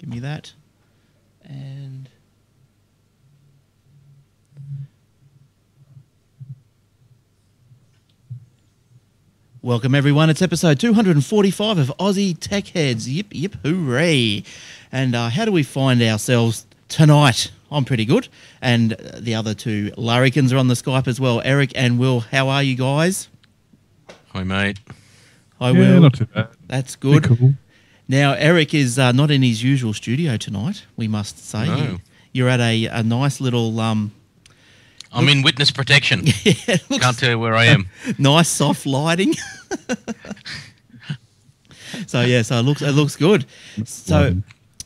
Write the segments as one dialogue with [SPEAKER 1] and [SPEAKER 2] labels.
[SPEAKER 1] Give me that. And welcome everyone. It's episode 245 of Aussie Tech Heads. Yip yip hooray! And uh, how do we find ourselves tonight? I'm pretty good, and uh, the other two larrikins are on the Skype as well. Eric and Will, how are you guys?
[SPEAKER 2] Hi, mate.
[SPEAKER 1] Hi,
[SPEAKER 3] yeah,
[SPEAKER 1] Will.
[SPEAKER 3] not too bad.
[SPEAKER 1] That's
[SPEAKER 3] Pretty
[SPEAKER 1] good.
[SPEAKER 3] Cool.
[SPEAKER 1] Now, Eric is uh, not in his usual studio tonight, we must say.
[SPEAKER 2] No.
[SPEAKER 1] You're at a, a nice little, um,
[SPEAKER 2] I'm in witness protection.
[SPEAKER 1] yeah,
[SPEAKER 2] Can't tell you where I am.
[SPEAKER 1] nice soft lighting. so yeah, so it looks it looks good. So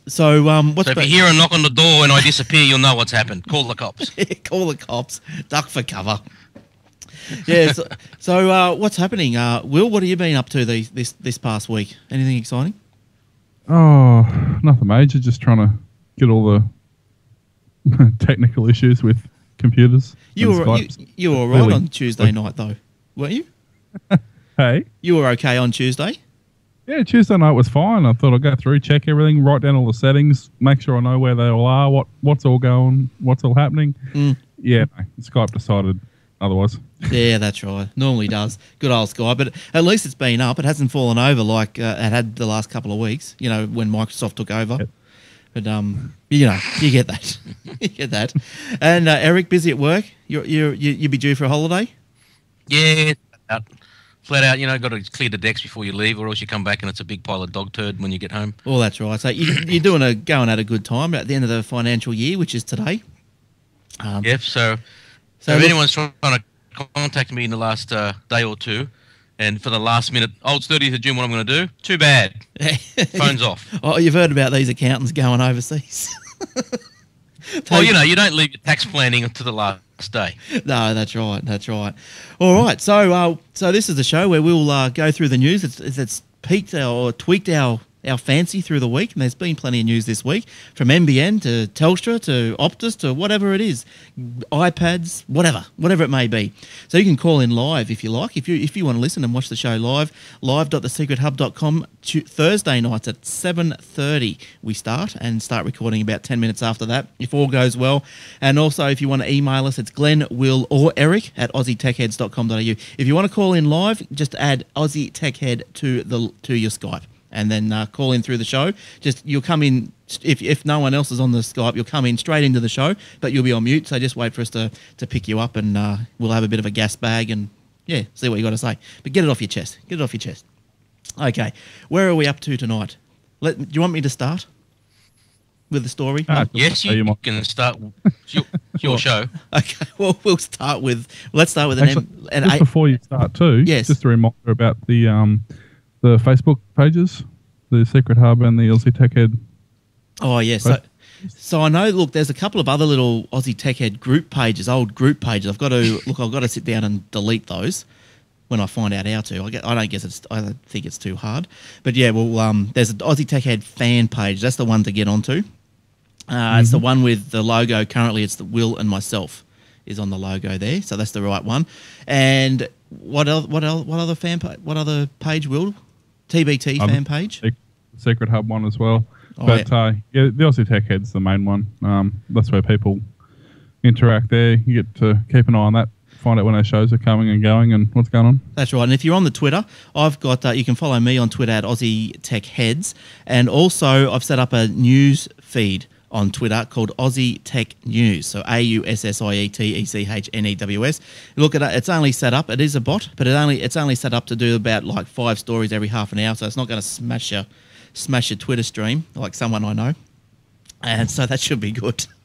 [SPEAKER 1] so um, what's
[SPEAKER 2] So if you hear a knock on the door and I disappear, you'll know what's happened. Call the cops.
[SPEAKER 1] call the cops, duck for cover. yeah. So, so uh, what's happening, uh, Will? What have you been up to these, this this past week? Anything exciting?
[SPEAKER 3] Oh, nothing major. Just trying to get all the technical issues with computers.
[SPEAKER 1] You were you, you were all right
[SPEAKER 3] Really?
[SPEAKER 1] on Tuesday night though, weren't you?
[SPEAKER 3] Hey,
[SPEAKER 1] You were okay on Tuesday.
[SPEAKER 3] yeah, Tuesday night was fine. I thought I'd go through, check everything, write down all the settings, make sure I know where they all are, what what's all going, what's all happening.
[SPEAKER 1] Mm.
[SPEAKER 3] Yeah, no, Skype decided otherwise.
[SPEAKER 1] Yeah, that's right. Normally does. Good old Sky, but at least it's been up. It hasn't fallen over like uh, it had the last couple of weeks. You know, when Microsoft took over.
[SPEAKER 3] Yep.
[SPEAKER 1] But um, you know, you get that. you get that. And uh, Eric, busy at work. You're you you you be due for a holiday.
[SPEAKER 2] Yeah, out. flat out. You know, got to clear the decks before you leave, or else you come back and it's a big pile of dog turd when you get home.
[SPEAKER 1] Oh, that's right. So you, you're doing a going at a good time at the end of the financial year, which is today. Um,
[SPEAKER 2] Yep. So,
[SPEAKER 1] So
[SPEAKER 2] so if anyone's trying to contact me in the last uh, day or two, and for the last minute, oh, it's 30th of June. What I'm going to do? Too bad. Phone's off.
[SPEAKER 1] oh, you've heard about these accountants going overseas.
[SPEAKER 2] Well, you know, you don't leave your tax planning to the last day.
[SPEAKER 1] No, that's right. That's right. All right. So, uh, so this is the show where we'll uh, go through the news. It's, it's, it's peaked our, or tweaked our our fancy through the week, and there's been plenty of news this week from NBN to Telstra to Optus to whatever it is, iPads, whatever, whatever it may be. So you can call in live if you like. If you if you want to listen and watch the show live, live.thesecrethub.com Thursday nights at 7:30 we start and start recording about 10 minutes after that if all goes well. And also if you want to email us, it's Glenn, Will, or Eric at aussietechheads.com.au. If you want to call in live, just add Aussie Tech Head to the to your Skype and then uh, call in through the show. Just you'll come in if, if no one else is on the Skype, you'll come in straight into the show, but you'll be on mute. So just wait for us to to pick you up, and uh, we'll have a bit of a gas bag and yeah, see what you got to say. But get it off your chest. Get it off your chest. Okay, where are we up to tonight? Let do you want me to start with the story?
[SPEAKER 3] Ah,
[SPEAKER 2] Yes, you,
[SPEAKER 3] you might-
[SPEAKER 2] can start. It's your, it's your show.
[SPEAKER 1] Okay, well we'll start with let's start with an
[SPEAKER 3] Actually,
[SPEAKER 1] M, an
[SPEAKER 3] just
[SPEAKER 1] A,
[SPEAKER 3] before you start too,
[SPEAKER 1] Yes.
[SPEAKER 3] just a reminder about the um, the Facebook pages, the Secret Hub and the Aussie Tech Head.
[SPEAKER 1] Oh yeah, so so I know. Look, there's a couple of other little Aussie Tech Head group pages, old group pages. I've got to look. I've got to sit down and delete those when I find out how to. I, get, I don't guess it's. I don't think it's too hard. But yeah, well, um, there's an Aussie Tech Head fan page. That's the one to get onto. Uh, It's the one with the logo. Currently, it's the Will and myself is on the logo there, so that's the right one. And what else? What else? What other fan? Pa- what other page? Will TBT
[SPEAKER 3] Other-
[SPEAKER 1] fan page?
[SPEAKER 3] Secret Hub one as well.
[SPEAKER 1] Oh,
[SPEAKER 3] but uh, yeah, the Aussie Tech Head's the main one. Um, that's where people interact there. You get to keep an eye on that, find out when our shows are coming and going and what's going on.
[SPEAKER 1] That's right. And if you're on the Twitter, I've got uh, you can follow me on Twitter at Aussie Tech Heads, and also I've set up a news feed on Twitter called Aussie Tech News. So A U S S I E T E C H N E W S. Look at it; it's only set up. It is a bot, but it only it's only set up to do about like five stories every half an hour. So it's not going to smash your smash your Twitter stream like someone I know, and so that should be good.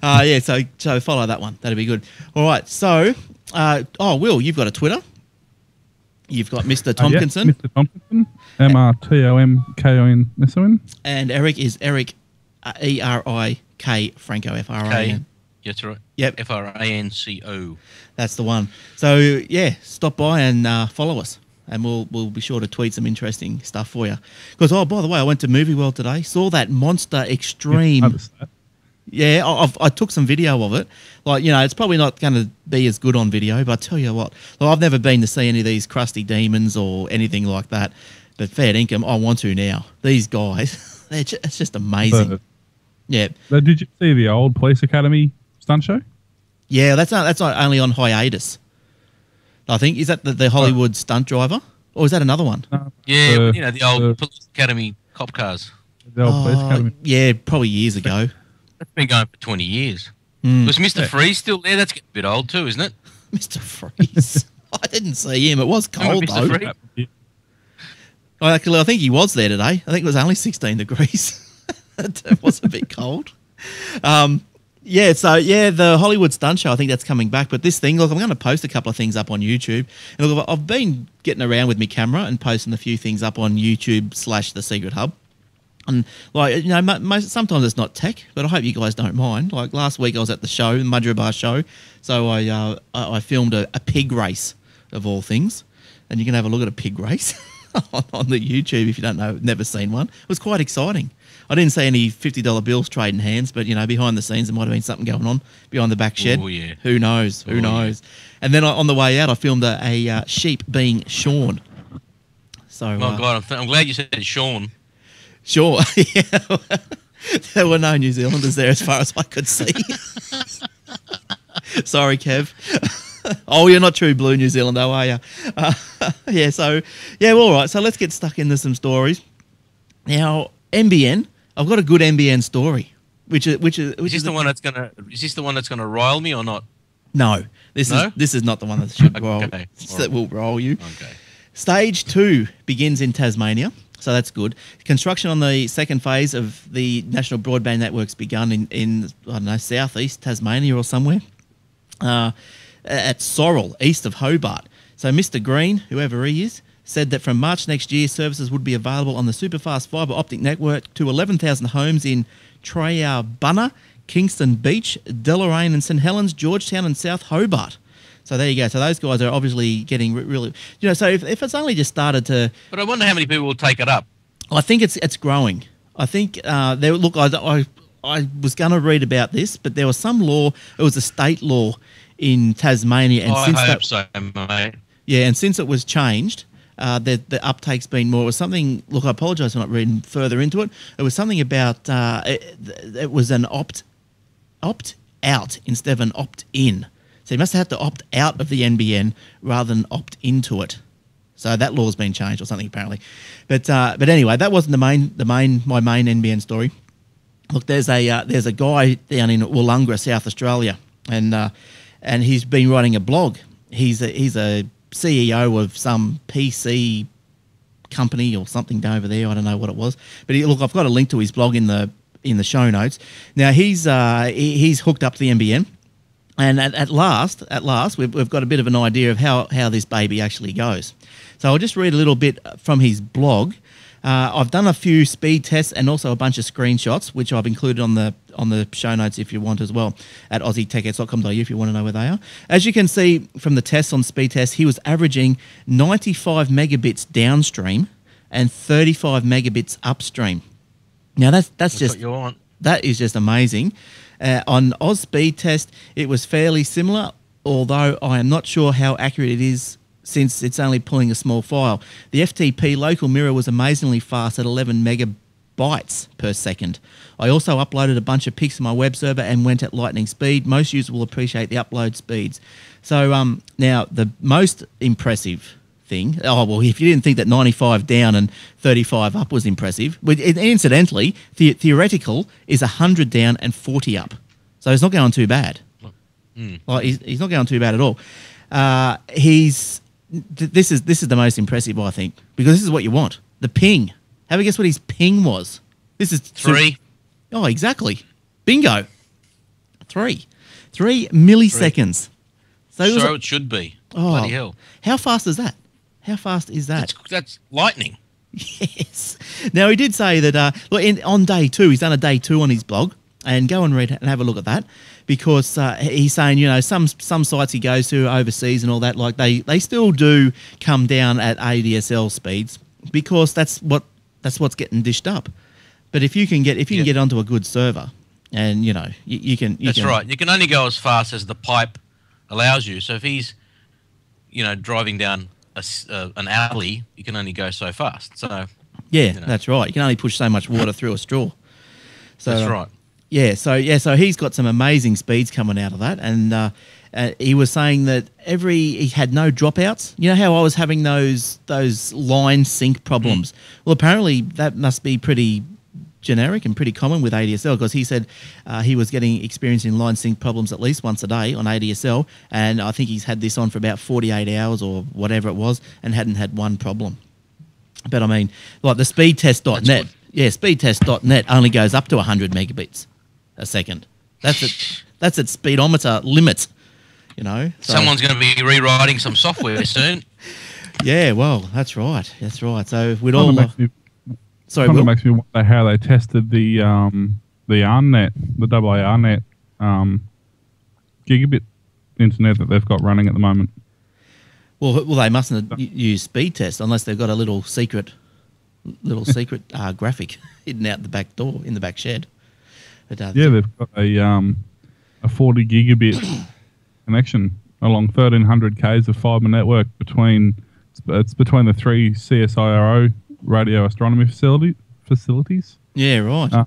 [SPEAKER 1] Uh, yeah, so so follow that one. That'd be good. All right. So, uh, oh, Will, you've got a Twitter. You've got Mr.
[SPEAKER 3] Uh, yeah,
[SPEAKER 1] Tompkinson,
[SPEAKER 3] Mr. Tompkinson, M R T O M K O N S O N.
[SPEAKER 1] and Eric is Eric uh, E R I K Franco F R I
[SPEAKER 2] K.
[SPEAKER 1] N.
[SPEAKER 2] That's right.
[SPEAKER 1] Yep.
[SPEAKER 2] F R A N C O.
[SPEAKER 1] That's the one. So yeah, stop by and uh, follow us, and we'll we'll be sure to tweet some interesting stuff for you. Because oh, by the way, I went to Movie World today. Saw that Monster Extreme. Yeah, I- I've, I took some video of it. Like, you know, it's probably not going to be as good on video, but I tell you what, like, I've never been to see any of these crusty demons or anything like that. But fair income, I want to now. These guys, They're it's just amazing.
[SPEAKER 3] But,
[SPEAKER 1] yeah,
[SPEAKER 3] but did you see the old police academy stunt show?
[SPEAKER 1] yeah. That's not, that's not only on hiatus. I think is that the, the Hollywood stunt driver, or is that another one?
[SPEAKER 3] No,
[SPEAKER 2] Yeah,
[SPEAKER 3] the-
[SPEAKER 2] you know the old
[SPEAKER 3] the-
[SPEAKER 2] police academy cop cars.
[SPEAKER 3] the old police
[SPEAKER 1] Oh,
[SPEAKER 3] academy.
[SPEAKER 1] yeah, probably years ago.
[SPEAKER 2] That's been going for twenty years.
[SPEAKER 1] Mm.
[SPEAKER 2] Was Mister
[SPEAKER 3] Yeah.
[SPEAKER 2] Freeze still there? That's getting a bit old too, isn't it?
[SPEAKER 1] Mr. Freeze. I didn't see him. It was cold though.
[SPEAKER 2] Freeze?
[SPEAKER 1] Oh, actually, I think he was there today. I think it was only 16 degrees. it was a bit cold. Um, yeah, so yeah, the Hollywood stunt show. I think that's coming back. But this thing, look, I'm going to post a couple of things up on YouTube. And look, I've been getting around with my camera and posting a few things up on YouTube slash the Secret Hub. And like you know, sometimes it's not tech, but I hope you guys don't mind. Like last week, I was at the show, the Mudgeeraba show, so I uh, I, I filmed a, a pig race of all things, and you can have a look at a pig race on, on the YouTube if you don't know, never seen one. It was quite exciting. I didn't see any fifty dollar bills trading hands, but you know, behind the scenes there might have been something going on behind the back shed.
[SPEAKER 2] Oh, yeah.
[SPEAKER 1] Who knows? Who
[SPEAKER 2] Oh, yeah.
[SPEAKER 1] knows? And then I, on the way out, I filmed a, a uh, sheep being shorn. So
[SPEAKER 2] Oh
[SPEAKER 1] uh,
[SPEAKER 2] God, I'm, th- I'm glad you said shorn.
[SPEAKER 1] Sure. yeah. there were no New Zealanders there as far as I could see. Sorry, Kev. oh, you're not true blue New Zealander, are you? Uh, yeah, so, yeah, well, all right. So let's get stuck into some stories. Now, NBN, I've got a good NBN story, which is, which is,
[SPEAKER 2] Is
[SPEAKER 1] which
[SPEAKER 2] this
[SPEAKER 1] is
[SPEAKER 2] the one that's gonna? Is this the one that's gonna rile me or not?
[SPEAKER 1] No, this
[SPEAKER 2] No?
[SPEAKER 1] is this is not the one that should
[SPEAKER 2] Okay,
[SPEAKER 1] roll.
[SPEAKER 2] all
[SPEAKER 1] that will roll you.
[SPEAKER 2] Okay.
[SPEAKER 1] Stage two begins in Tasmania, so that's good. Construction on the second phase of the national broadband network's begun in, in I don't know southeast Tasmania or somewhere, uh, at Sorell, east of Hobart. So Mr. Green, whoever he is, said that from March next year, services would be available on the superfast fibre optic network to 11,000 homes in Triabunna, Kingston Beach, Deloraine and St Helens, George Town and South Hobart. So there you go. So those guys are obviously getting really, you know. So if, if it's only just started to,
[SPEAKER 2] But I wonder how many people will take it up.
[SPEAKER 1] I think it's it's growing. I think uh, there. Look, I, I I was going to read about this, but there was some law. It was a state law in Tasmania, and
[SPEAKER 2] I
[SPEAKER 1] since
[SPEAKER 2] hope
[SPEAKER 1] that,
[SPEAKER 2] so, mate.
[SPEAKER 1] yeah, and since it was changed, uh, the the uptake's been more. It was something. Look, I apologise for not reading further into it. It was something about. Uh, it, it was an opt opt out instead of an opt in. So you must have had to opt out of the NBN rather than opt into it. So that law's been changed or something apparently. But uh, but anyway, that wasn't the main the main my main NBN story. Look, there's a uh, there's a guy down in Willunga, South Australia, and uh, and he's been writing a blog. He's a, he's a CEO of some PC company or something over there. I don't know what it was, but he, look, I've got a link to his blog in the in the show notes. Now he's uh, he, he's hooked up to the NBN, and at, at last, at last, we've, we've got a bit of an idea of how how this baby actually goes. So I'll just read a little bit from his blog. Uh, I've done a few speed tests and also a bunch of screenshots, which I've included on the on the show notes if you want as well at aussietechheads.com.au if you want to know where they are. As you can see from the tests on speed test, he was averaging 95 megabits downstream and 35 megabits upstream. Now that's that's
[SPEAKER 2] That's
[SPEAKER 1] just
[SPEAKER 2] what you want.
[SPEAKER 1] that is just amazing. Uh, on Oz Speed Test, it was fairly similar, although I am not sure how accurate it is since it's only pulling a small file. The FTP local mirror was amazingly fast at 11 megabytes per second. I also uploaded a bunch of pics to my web server and went at lightning speed. Most users will appreciate the upload speeds. So um, now the most impressive thing. Oh well, if you didn't think that 95 down and 35 up was impressive, but incidentally, the, theoretical is 100 down and 40 up, so it's not going too bad. Like he's, he's not going too bad at all. Uh, he's th- this is this is the most impressive I think because this is what you want. The ping. Have a guess what his ping was. This is
[SPEAKER 2] Three.
[SPEAKER 1] Oh, exactly. Bingo. Three. Three milliseconds. So it
[SPEAKER 2] So it should be.
[SPEAKER 1] Oh.
[SPEAKER 2] Bloody hell.
[SPEAKER 1] how fast is that? How fast is that?
[SPEAKER 2] That's, that's lightning.
[SPEAKER 1] Yes. Now he did say that. Uh, look, in, on day two, he's done a day two on his blog, and go and read and have a look at that because uh, he's saying you know some some sites he goes to overseas and all that like they they still do come down at ADSL speeds because that's what that's what's getting dished up. But if you can get if you can get onto a good server, and you know you, you can you
[SPEAKER 2] That's
[SPEAKER 1] can,
[SPEAKER 2] right. You can only go as fast as the pipe allows you. So if he's, you know, driving down a uh, an alley, you can only go so fast. So
[SPEAKER 1] Yeah,
[SPEAKER 2] You know.
[SPEAKER 1] that's right. You can only push so much water through a straw. So
[SPEAKER 2] That's right.
[SPEAKER 1] Yeah, so yeah, so he's got some amazing speeds coming out of that, and uh, uh, he was saying that every he had no dropouts. You know how I was having those those line sync problems. Well, apparently that must be pretty generic and pretty common with ADSL because he said uh, he was getting experiencing line sync problems at least once a day on ADSL, and I think he's had this on for about forty eight hours or whatever it was, and hadn't had one problem. But I mean, like the speedtest.net, yeah, speedtest.net only goes up to 100 megabits a second. That's it. That's its speedometer limit. You know. So-
[SPEAKER 2] Someone's going to be rewriting some software soon.
[SPEAKER 1] Yeah, well, that's right. That's right. So we'd
[SPEAKER 3] Kind
[SPEAKER 1] all.
[SPEAKER 3] of makes me,
[SPEAKER 1] sorry,
[SPEAKER 3] kind
[SPEAKER 1] Will.
[SPEAKER 3] of makes me wonder how they tested the um, the ARNet, the AARNet um, gigabit internet that they've got running at the moment.
[SPEAKER 1] Well, well, they mustn't use speed test unless they've got a little secret, little secret uh, graphic hidden out the back door in the back shed. But, uh,
[SPEAKER 3] Yeah, they've got a um, a 40 gigabit connection along 1300 k's of fiber network between it's, it's between the three CSIRO radio astronomy facility facilities
[SPEAKER 1] yeah, right.
[SPEAKER 3] Uh,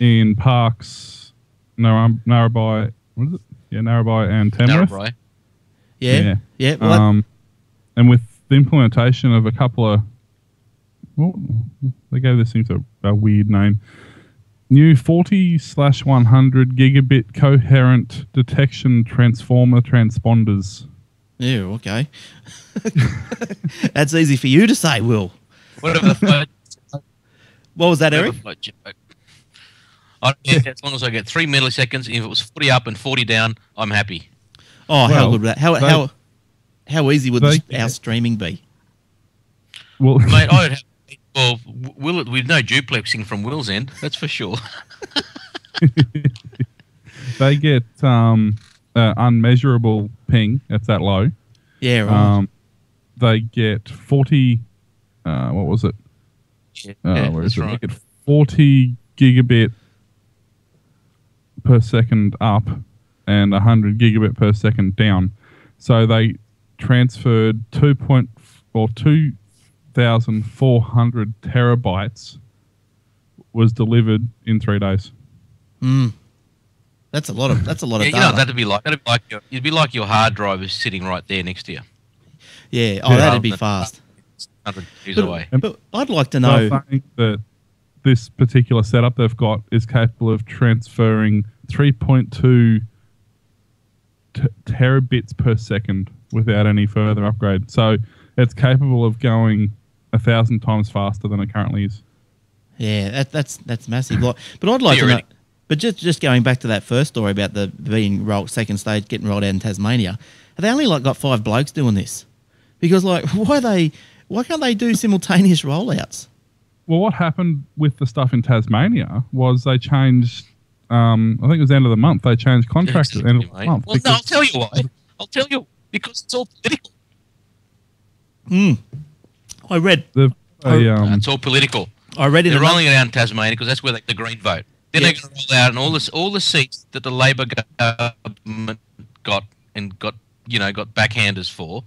[SPEAKER 3] in Parkes, Nar- Narrabri, what is it? Yeah, Narrabri and Tamworth.
[SPEAKER 2] Narrabri.
[SPEAKER 1] yeah, yeah.
[SPEAKER 3] yeah.
[SPEAKER 1] well,
[SPEAKER 3] um, and with the implementation of a couple of, well, they gave this thing a, a weird name. New 40 slash 100 gigabit coherent detection transformer transponders.
[SPEAKER 1] yeah, okay. that's easy for you to say, Will.
[SPEAKER 2] Whatever the float,
[SPEAKER 1] What was that,
[SPEAKER 2] whatever
[SPEAKER 1] Eric?
[SPEAKER 2] the float. I don't care, as long as I get three milliseconds. If it was 40 up and 40 down, I'm happy.
[SPEAKER 1] Oh, how good would that? How
[SPEAKER 3] they-
[SPEAKER 1] how how easy would
[SPEAKER 3] they-
[SPEAKER 1] this, our streaming be?
[SPEAKER 3] Well,
[SPEAKER 2] Mate, I would have. Well, will it, with no duplexing from Will's end, that's for sure.
[SPEAKER 3] they get um, uh, unmeasurable ping. It's that low.
[SPEAKER 1] Yeah, right.
[SPEAKER 3] Um, they get 40. Uh, what was it? Uh,
[SPEAKER 2] yeah,
[SPEAKER 3] where is
[SPEAKER 2] that's
[SPEAKER 3] it?
[SPEAKER 2] right.
[SPEAKER 3] They get 40 gigabit per second up and 100 gigabit per second down. So they transferred 2 point or 2,400 terabytes was delivered in three days.
[SPEAKER 1] Mm. That's a lot of that's a lot
[SPEAKER 2] Yeah,
[SPEAKER 1] of
[SPEAKER 2] you know, that'd be like that'd be like your, it'd be like your hard drive is sitting right there next to you,
[SPEAKER 1] yeah, oh,
[SPEAKER 3] Yeah.
[SPEAKER 1] that'd be fast.
[SPEAKER 2] 100 G's
[SPEAKER 1] But-
[SPEAKER 2] away.
[SPEAKER 1] But I'd like to
[SPEAKER 3] They're
[SPEAKER 1] know.
[SPEAKER 3] saying that this particular setup they've got is capable of transferring 3.2 t- terabits per second without any further upgrade. So it's capable of going a thousand times faster than it currently is.
[SPEAKER 1] Yeah, that, that's that's massive. Like, but I'd like to know. But just just going back to that first story about the being rolled second stage getting rolled out in Tasmania, have they only like got five blokes doing this? Because like, why they why can't they do simultaneous rollouts?
[SPEAKER 3] Well, what happened with the stuff in Tasmania was they changed. Um, I think it was the end of the month. They changed contracts at the end of the month.
[SPEAKER 2] Well, no, I'll tell you why. I'll tell you because it's all political.
[SPEAKER 1] Mm. I read
[SPEAKER 3] they've- they, um,
[SPEAKER 2] it's all political.
[SPEAKER 1] I read in
[SPEAKER 2] They're rolling it out in Tasmania because that's where they, the Green vote. Then
[SPEAKER 1] Yeah.
[SPEAKER 2] they're going to roll out and all this, all the seats that the Labor government got and got, you know, got backhanders for.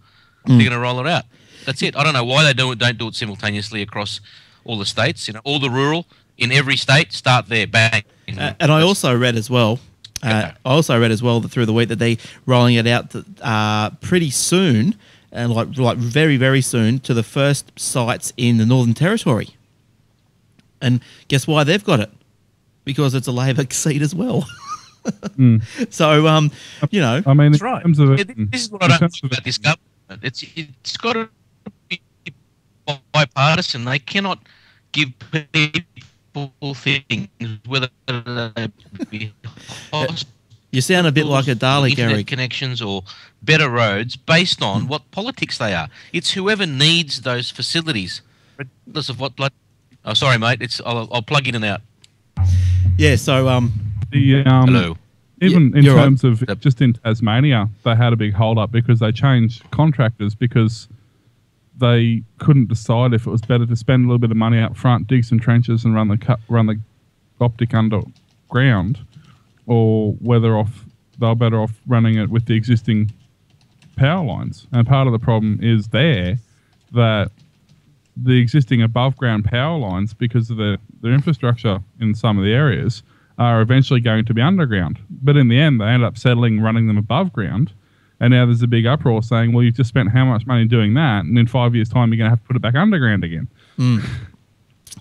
[SPEAKER 1] Mm.
[SPEAKER 2] They're going to roll it out. That's it. I don't know why they do it, don't do it simultaneously across all the states. You know, all the rural in every state start there. Bang. You know,
[SPEAKER 1] Uh, and I also read as well. Uh,
[SPEAKER 2] Okay.
[SPEAKER 1] I also read as well that through the week that they're rolling it out uh, pretty soon, and like like very very soon to the first sites in the Northern Territory. And guess why they've got it? Because it's a Labor seat as well.
[SPEAKER 3] Mm.
[SPEAKER 1] So um, you know,
[SPEAKER 3] I mean,
[SPEAKER 2] That's right.
[SPEAKER 3] terms of it,
[SPEAKER 2] thi- this is what I
[SPEAKER 3] in
[SPEAKER 2] don't
[SPEAKER 3] terms
[SPEAKER 2] like about this government. It's it's got to be bipartisan. They cannot give people things whether they be
[SPEAKER 1] you sound a bit like a Dalek,
[SPEAKER 2] internet
[SPEAKER 1] Eric.
[SPEAKER 2] connections or better roads based on what politics they are. It's whoever needs those facilities, regardless of what blood. Oh, sorry, mate. It's I'll, I'll plug in and out.
[SPEAKER 1] Yeah. So um,
[SPEAKER 3] the um,
[SPEAKER 2] Hello.
[SPEAKER 3] even
[SPEAKER 1] Yeah,
[SPEAKER 3] in
[SPEAKER 1] you're right.
[SPEAKER 3] terms of
[SPEAKER 2] Yep.
[SPEAKER 3] just in Tasmania, they had a big hold up because they changed contractors because they couldn't decide if it was better to spend a little bit of money up front, dig some trenches, and run the cut, run the optic underground, or whether off they're better off running it with the existing power lines. And part of the problem is there that the existing above ground power lines because of the their infrastructure in some of the areas are eventually going to be underground. But in the end, they end up settling running them above ground. And now there's a big uproar saying, well, you've just spent how much money doing that? And in five years' time, you're going to have to put it back underground again. Hmm.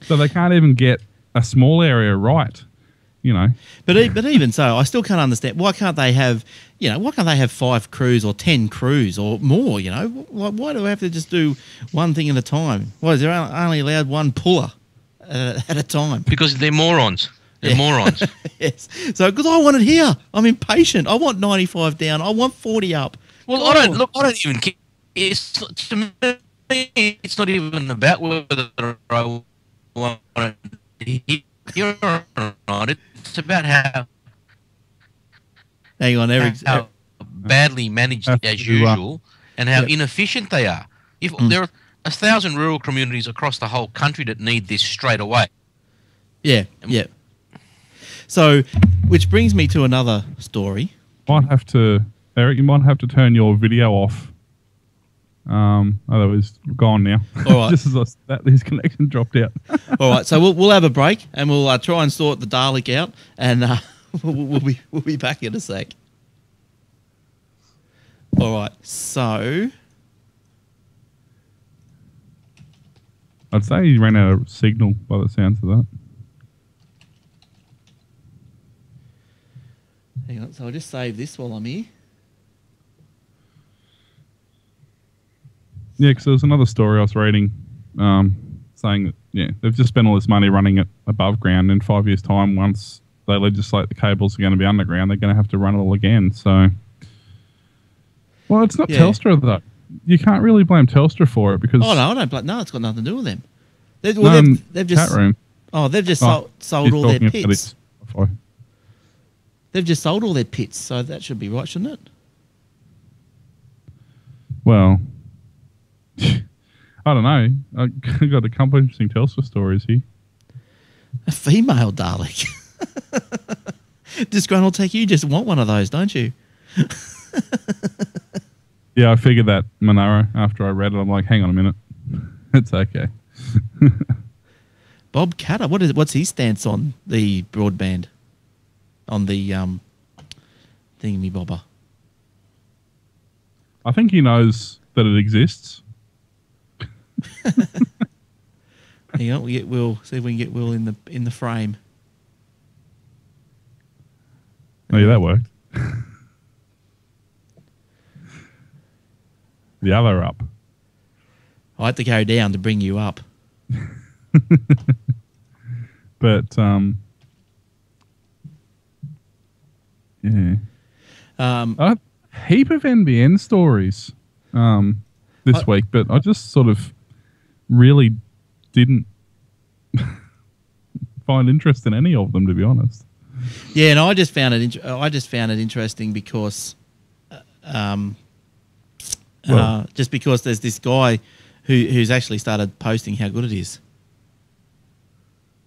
[SPEAKER 3] So they can't even get a small area right, you know.
[SPEAKER 1] But e- but even so, I still can't understand why can't they have you know why can't they have five crews or ten crews or more? You know why, why do we have to just do one thing at a time? Why is there only allowed one puller uh, at a time?
[SPEAKER 2] Because they're morons. They're
[SPEAKER 1] Yeah.
[SPEAKER 2] morons.
[SPEAKER 1] yes. So because I want it here, I'm impatient. I want 95 down. I want 40 up.
[SPEAKER 2] Well, I don't look. I don't even care. It's to me. It's not even about whether I want it here or not. It's about how,
[SPEAKER 1] Hang on, Eric.
[SPEAKER 2] how badly managed as
[SPEAKER 3] to,
[SPEAKER 2] usual, and how
[SPEAKER 1] Yep.
[SPEAKER 2] inefficient they are. If
[SPEAKER 1] Mm.
[SPEAKER 2] there are a thousand rural communities across the whole country that need this straight away,
[SPEAKER 1] Yeah, yeah. So, which brings me to another story.
[SPEAKER 3] Might have to, Eric, you might have to turn your video off. Um, otherwise, gone now.
[SPEAKER 1] All right.
[SPEAKER 3] Just as I, that his connection dropped out.
[SPEAKER 1] All right, so we'll, we'll have a break and we'll uh, try and sort the Dalek out, and uh, we'll, we'll be we'll be back in a sec. All right, so
[SPEAKER 3] I'd say he ran out of signal by the sounds of that.
[SPEAKER 1] hang on. So I'll just save this while I'm here.
[SPEAKER 3] Yeah, because there was another story I was reading um, saying that, yeah, they've just spent all this money running it above ground. In five years' time, once they legislate the cables are going to be underground, they're going to have to run it all again. So, well, it's not
[SPEAKER 1] Yeah.
[SPEAKER 3] Telstra, though. You can't really blame Telstra for it because.
[SPEAKER 1] Oh no, I don't. bla- No, it's got nothing to do with them. They, well,
[SPEAKER 3] um,
[SPEAKER 1] they've, they've just
[SPEAKER 3] room.
[SPEAKER 1] oh they've just
[SPEAKER 3] Oh,
[SPEAKER 1] sold, sold all their pits. They've just sold all their pits, so that should be right, shouldn't it?
[SPEAKER 3] Well, I don't know. I got a couple interesting Telstra stories here.
[SPEAKER 1] A female Dalek. Disgruntled Tech, you just want one of those, don't you?
[SPEAKER 3] Yeah, I figured that Monaro after I read it. I'm like, hang on a minute, it's okay.
[SPEAKER 1] Bob Katter, what is what's his stance on the broadband? On the um thingy bobber.
[SPEAKER 3] I think he knows that it exists.
[SPEAKER 1] Hang on, we get Will. See if we can get Will in the in the frame.
[SPEAKER 3] Oh, yeah, that worked. the other up.
[SPEAKER 1] I had to go down to bring you up.
[SPEAKER 3] But um, yeah,
[SPEAKER 1] Um,
[SPEAKER 3] a heap of NBN stories um, this
[SPEAKER 1] I-
[SPEAKER 3] week, but I just sort of really didn't find interest in any of them, to be honest.
[SPEAKER 1] yeah, and I just found it. I just found it interesting because, uh, um, uh, just because there's this guy who who's actually started posting how good it is.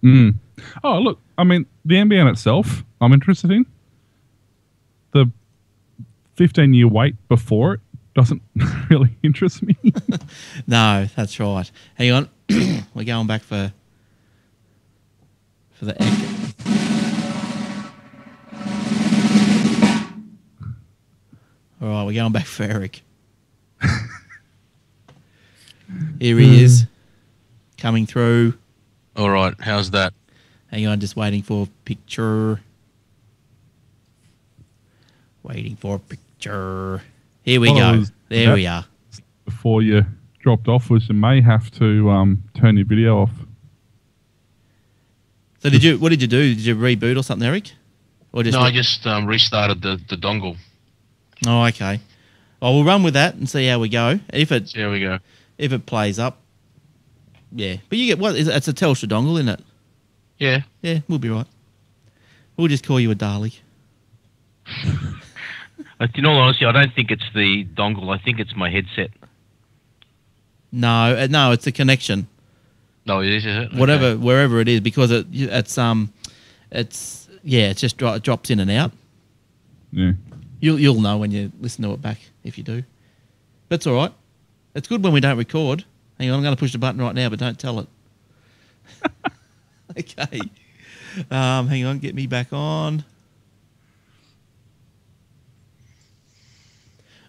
[SPEAKER 3] Mm. Oh, look, I mean, the NBN itself, I'm interested in. The 15 year wait before it doesn't really interest me.
[SPEAKER 1] No, that's right. Hang on, we're going back for for the echo. All right, we're going back for Eric. Here he is, hmm. coming through.
[SPEAKER 2] all right. How's that?
[SPEAKER 1] Hang on, just waiting for a picture. Waiting for a picture. Here we
[SPEAKER 3] What
[SPEAKER 1] go. There we are.
[SPEAKER 3] before you dropped off was you may have to um, turn your video off.
[SPEAKER 1] So did you? What did you do? Did you reboot or something, Eric? Or just
[SPEAKER 2] no, I just um, restarted the, the dongle.
[SPEAKER 1] Oh, okay. Well, we'll run with that and see how we go. If it
[SPEAKER 2] There we go.
[SPEAKER 1] if it plays up, yeah. But you get what? Is it, it's a Telstra dongle, isn't it?
[SPEAKER 2] Yeah.
[SPEAKER 1] Yeah, we'll be right. We'll just call you a Darley.
[SPEAKER 2] Uh, In all honesty, I don't think it's the dongle. I think it's my headset.
[SPEAKER 1] No, uh, no, it's a connection.
[SPEAKER 2] No, it is, is it?
[SPEAKER 1] Whatever,
[SPEAKER 2] Okay.
[SPEAKER 1] wherever it is, because it it's um, it's yeah, it just dro- it drops in and out.
[SPEAKER 3] Yeah.
[SPEAKER 1] You'll you'll know when you listen to it back if you do. That's all right. It's good when we don't record. Hang on, I'm going to push the button right now, but don't tell it. okay. Um, hang on, get me back on.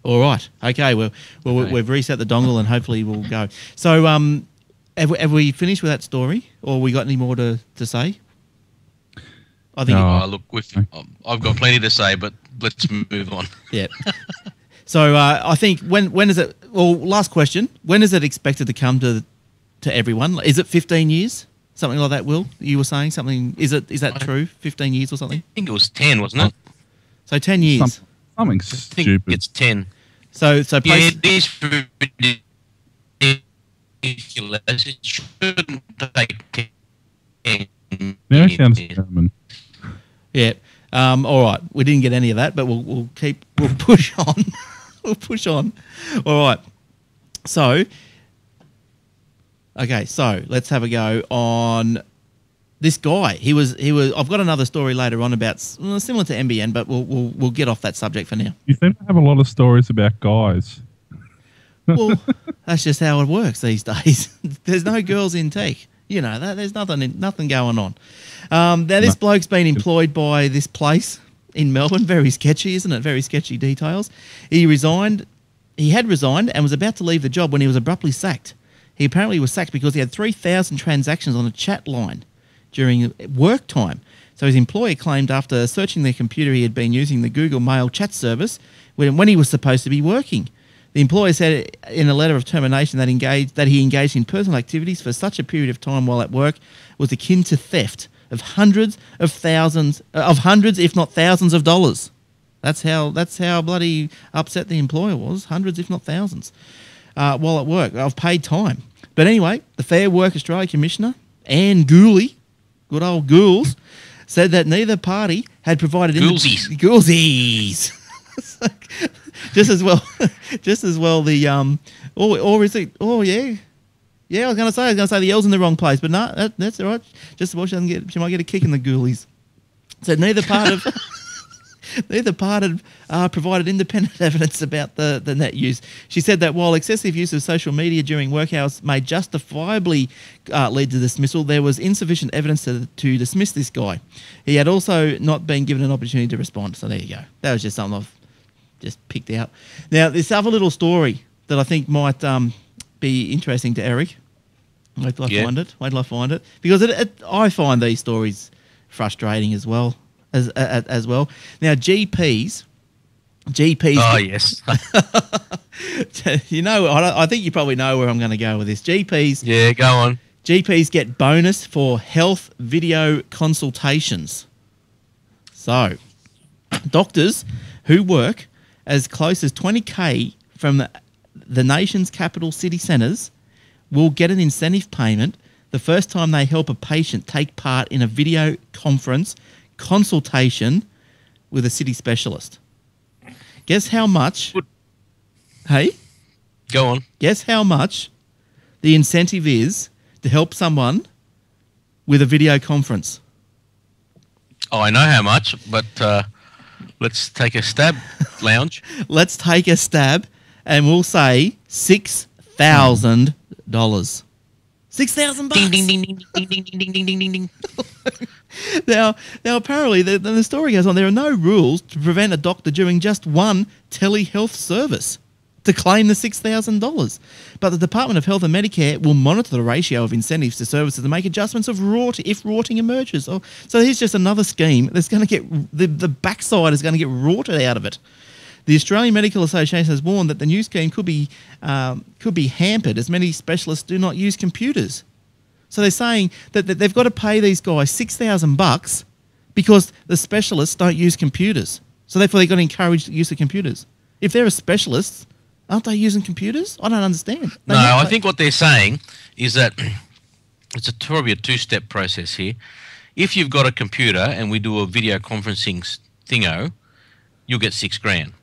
[SPEAKER 1] All right. Okay. Well, well,
[SPEAKER 2] Okay.
[SPEAKER 1] we've reset the dongle, and hopefully we'll go. So, um, have, we- have we finished with that story, or we got any more to, to say? I think.
[SPEAKER 3] No.
[SPEAKER 2] Oh, look, we've, um, I've got plenty to say, but let's move on.
[SPEAKER 1] Yeah. so uh, I think when when is it? Well, last question. When is it expected to come to to everyone? Is it 15 years? Something like that. Will you were saying something? Is it is that
[SPEAKER 2] I-
[SPEAKER 1] true? 15 years or something?
[SPEAKER 2] I think it was 10, wasn't it?
[SPEAKER 1] So 10 years.
[SPEAKER 3] Some, something
[SPEAKER 2] I think
[SPEAKER 3] stupid.
[SPEAKER 2] it's 10.
[SPEAKER 1] So so
[SPEAKER 2] Yeah, it is ridiculous. It shouldn't take 10
[SPEAKER 3] now it sounds. German.
[SPEAKER 1] yeah. Um, all right. We didn't get any of that, but we'll we'll keep we'll push on. we'll push on. All right. So okay. So let's have a go on this guy. He was he was. I've got another story later on about well, similar to NBN, but we'll we'll we'll get off that subject for now.
[SPEAKER 3] You seem to have a lot of stories about guys.
[SPEAKER 1] Well, that's just how it works these days. there's no girls in tech. You know, that, there's nothing nothing going on. Um, now, this
[SPEAKER 3] No.
[SPEAKER 1] bloke's been employed by this place in Melbourne. Very sketchy, isn't it? Very sketchy details. He resigned. He had resigned and was about to leave the job when he was abruptly sacked. He apparently was sacked because he had 3,000 transactions on a chat line during work time. So his employer claimed after searching the computer he had been using the Google Mail chat service when, when he was supposed to be working. The employer said in a letter of termination that engaged that he engaged in personal activities for such a period of time while at work was akin to theft of hundreds of thousands uh, of hundreds, if not thousands, of dollars. That's how that's how bloody upset the employer was. Hundreds, if not thousands, uh, while at work of paid time. But anyway, the Fair Work Australia Commissioner Anne Gooley, good old Ghouls, said that neither party had provided. It's like- just as well, just as well the um, or or is it? Oh yeah, yeah. I was gonna say I was gonna say the L's in the wrong place, but no, that, that's all right. Just as well she doesn't get she might get a kick in the ghoulies. So neither part of neither part had uh, provided independent evidence about the, the net use. She said that while excessive use of social media during work hours may justifiably uh, lead to dismissal, there was insufficient evidence to, to dismiss this guy. He had also not been given an opportunity to respond. So there you go. That was just something I've just picked out. Now, this other little story that I think might um, be interesting to Eric. Wait till I
[SPEAKER 2] Yeah.
[SPEAKER 1] find it. Wait till I find it because it, it, I find these stories frustrating as well as as, as well. Now, GPs, GPs,
[SPEAKER 2] Oh, ah, yes.
[SPEAKER 1] you know, I, I think you probably know where I'm going to go with this. GPs,
[SPEAKER 2] yeah, go on.
[SPEAKER 1] GPs get bonus for health video consultations. So, doctors who work as close as 20k from the, the nation's capital city centres will get an incentive payment the first time they help a patient take part in a video conference consultation with a city specialist. Guess how much?
[SPEAKER 2] Good.
[SPEAKER 1] Hey?
[SPEAKER 2] Go on.
[SPEAKER 1] Guess how much the incentive is to help someone with a video conference?
[SPEAKER 2] Oh, I know how much, but uh, let's take a stab, Lounge.
[SPEAKER 1] Let's take a stab and we'll say $6,000. Six thousand bucks.
[SPEAKER 2] Ding, ding, ding, ding, ding, ding, ding, ding, ding, ding, ding.
[SPEAKER 1] Now, now apparently, the, the story goes on. There are no rules to prevent a doctor doing just one telehealth service to claim the six thousand dollars. But the Department of Health and Medicare will monitor the ratio of incentives to services and make adjustments of rort if rorting emerges. Oh, so here's just another scheme that's going to get the the backside is going to get rorted out of it. The Australian Medical Association has warned that the new scheme could be um, could be hampered as many specialists do not use computers. So they're saying that, that they've got to pay these guys six thousand bucks because the specialists don't use computers. So therefore they've got to encourage the use of computers. If they're a specialist, aren't they using computers? I don't understand. They
[SPEAKER 2] No, I think what they're saying is that it's a probably a two-step process here. If you've got a computer and we do a video conferencing thingo, you'll get six grand.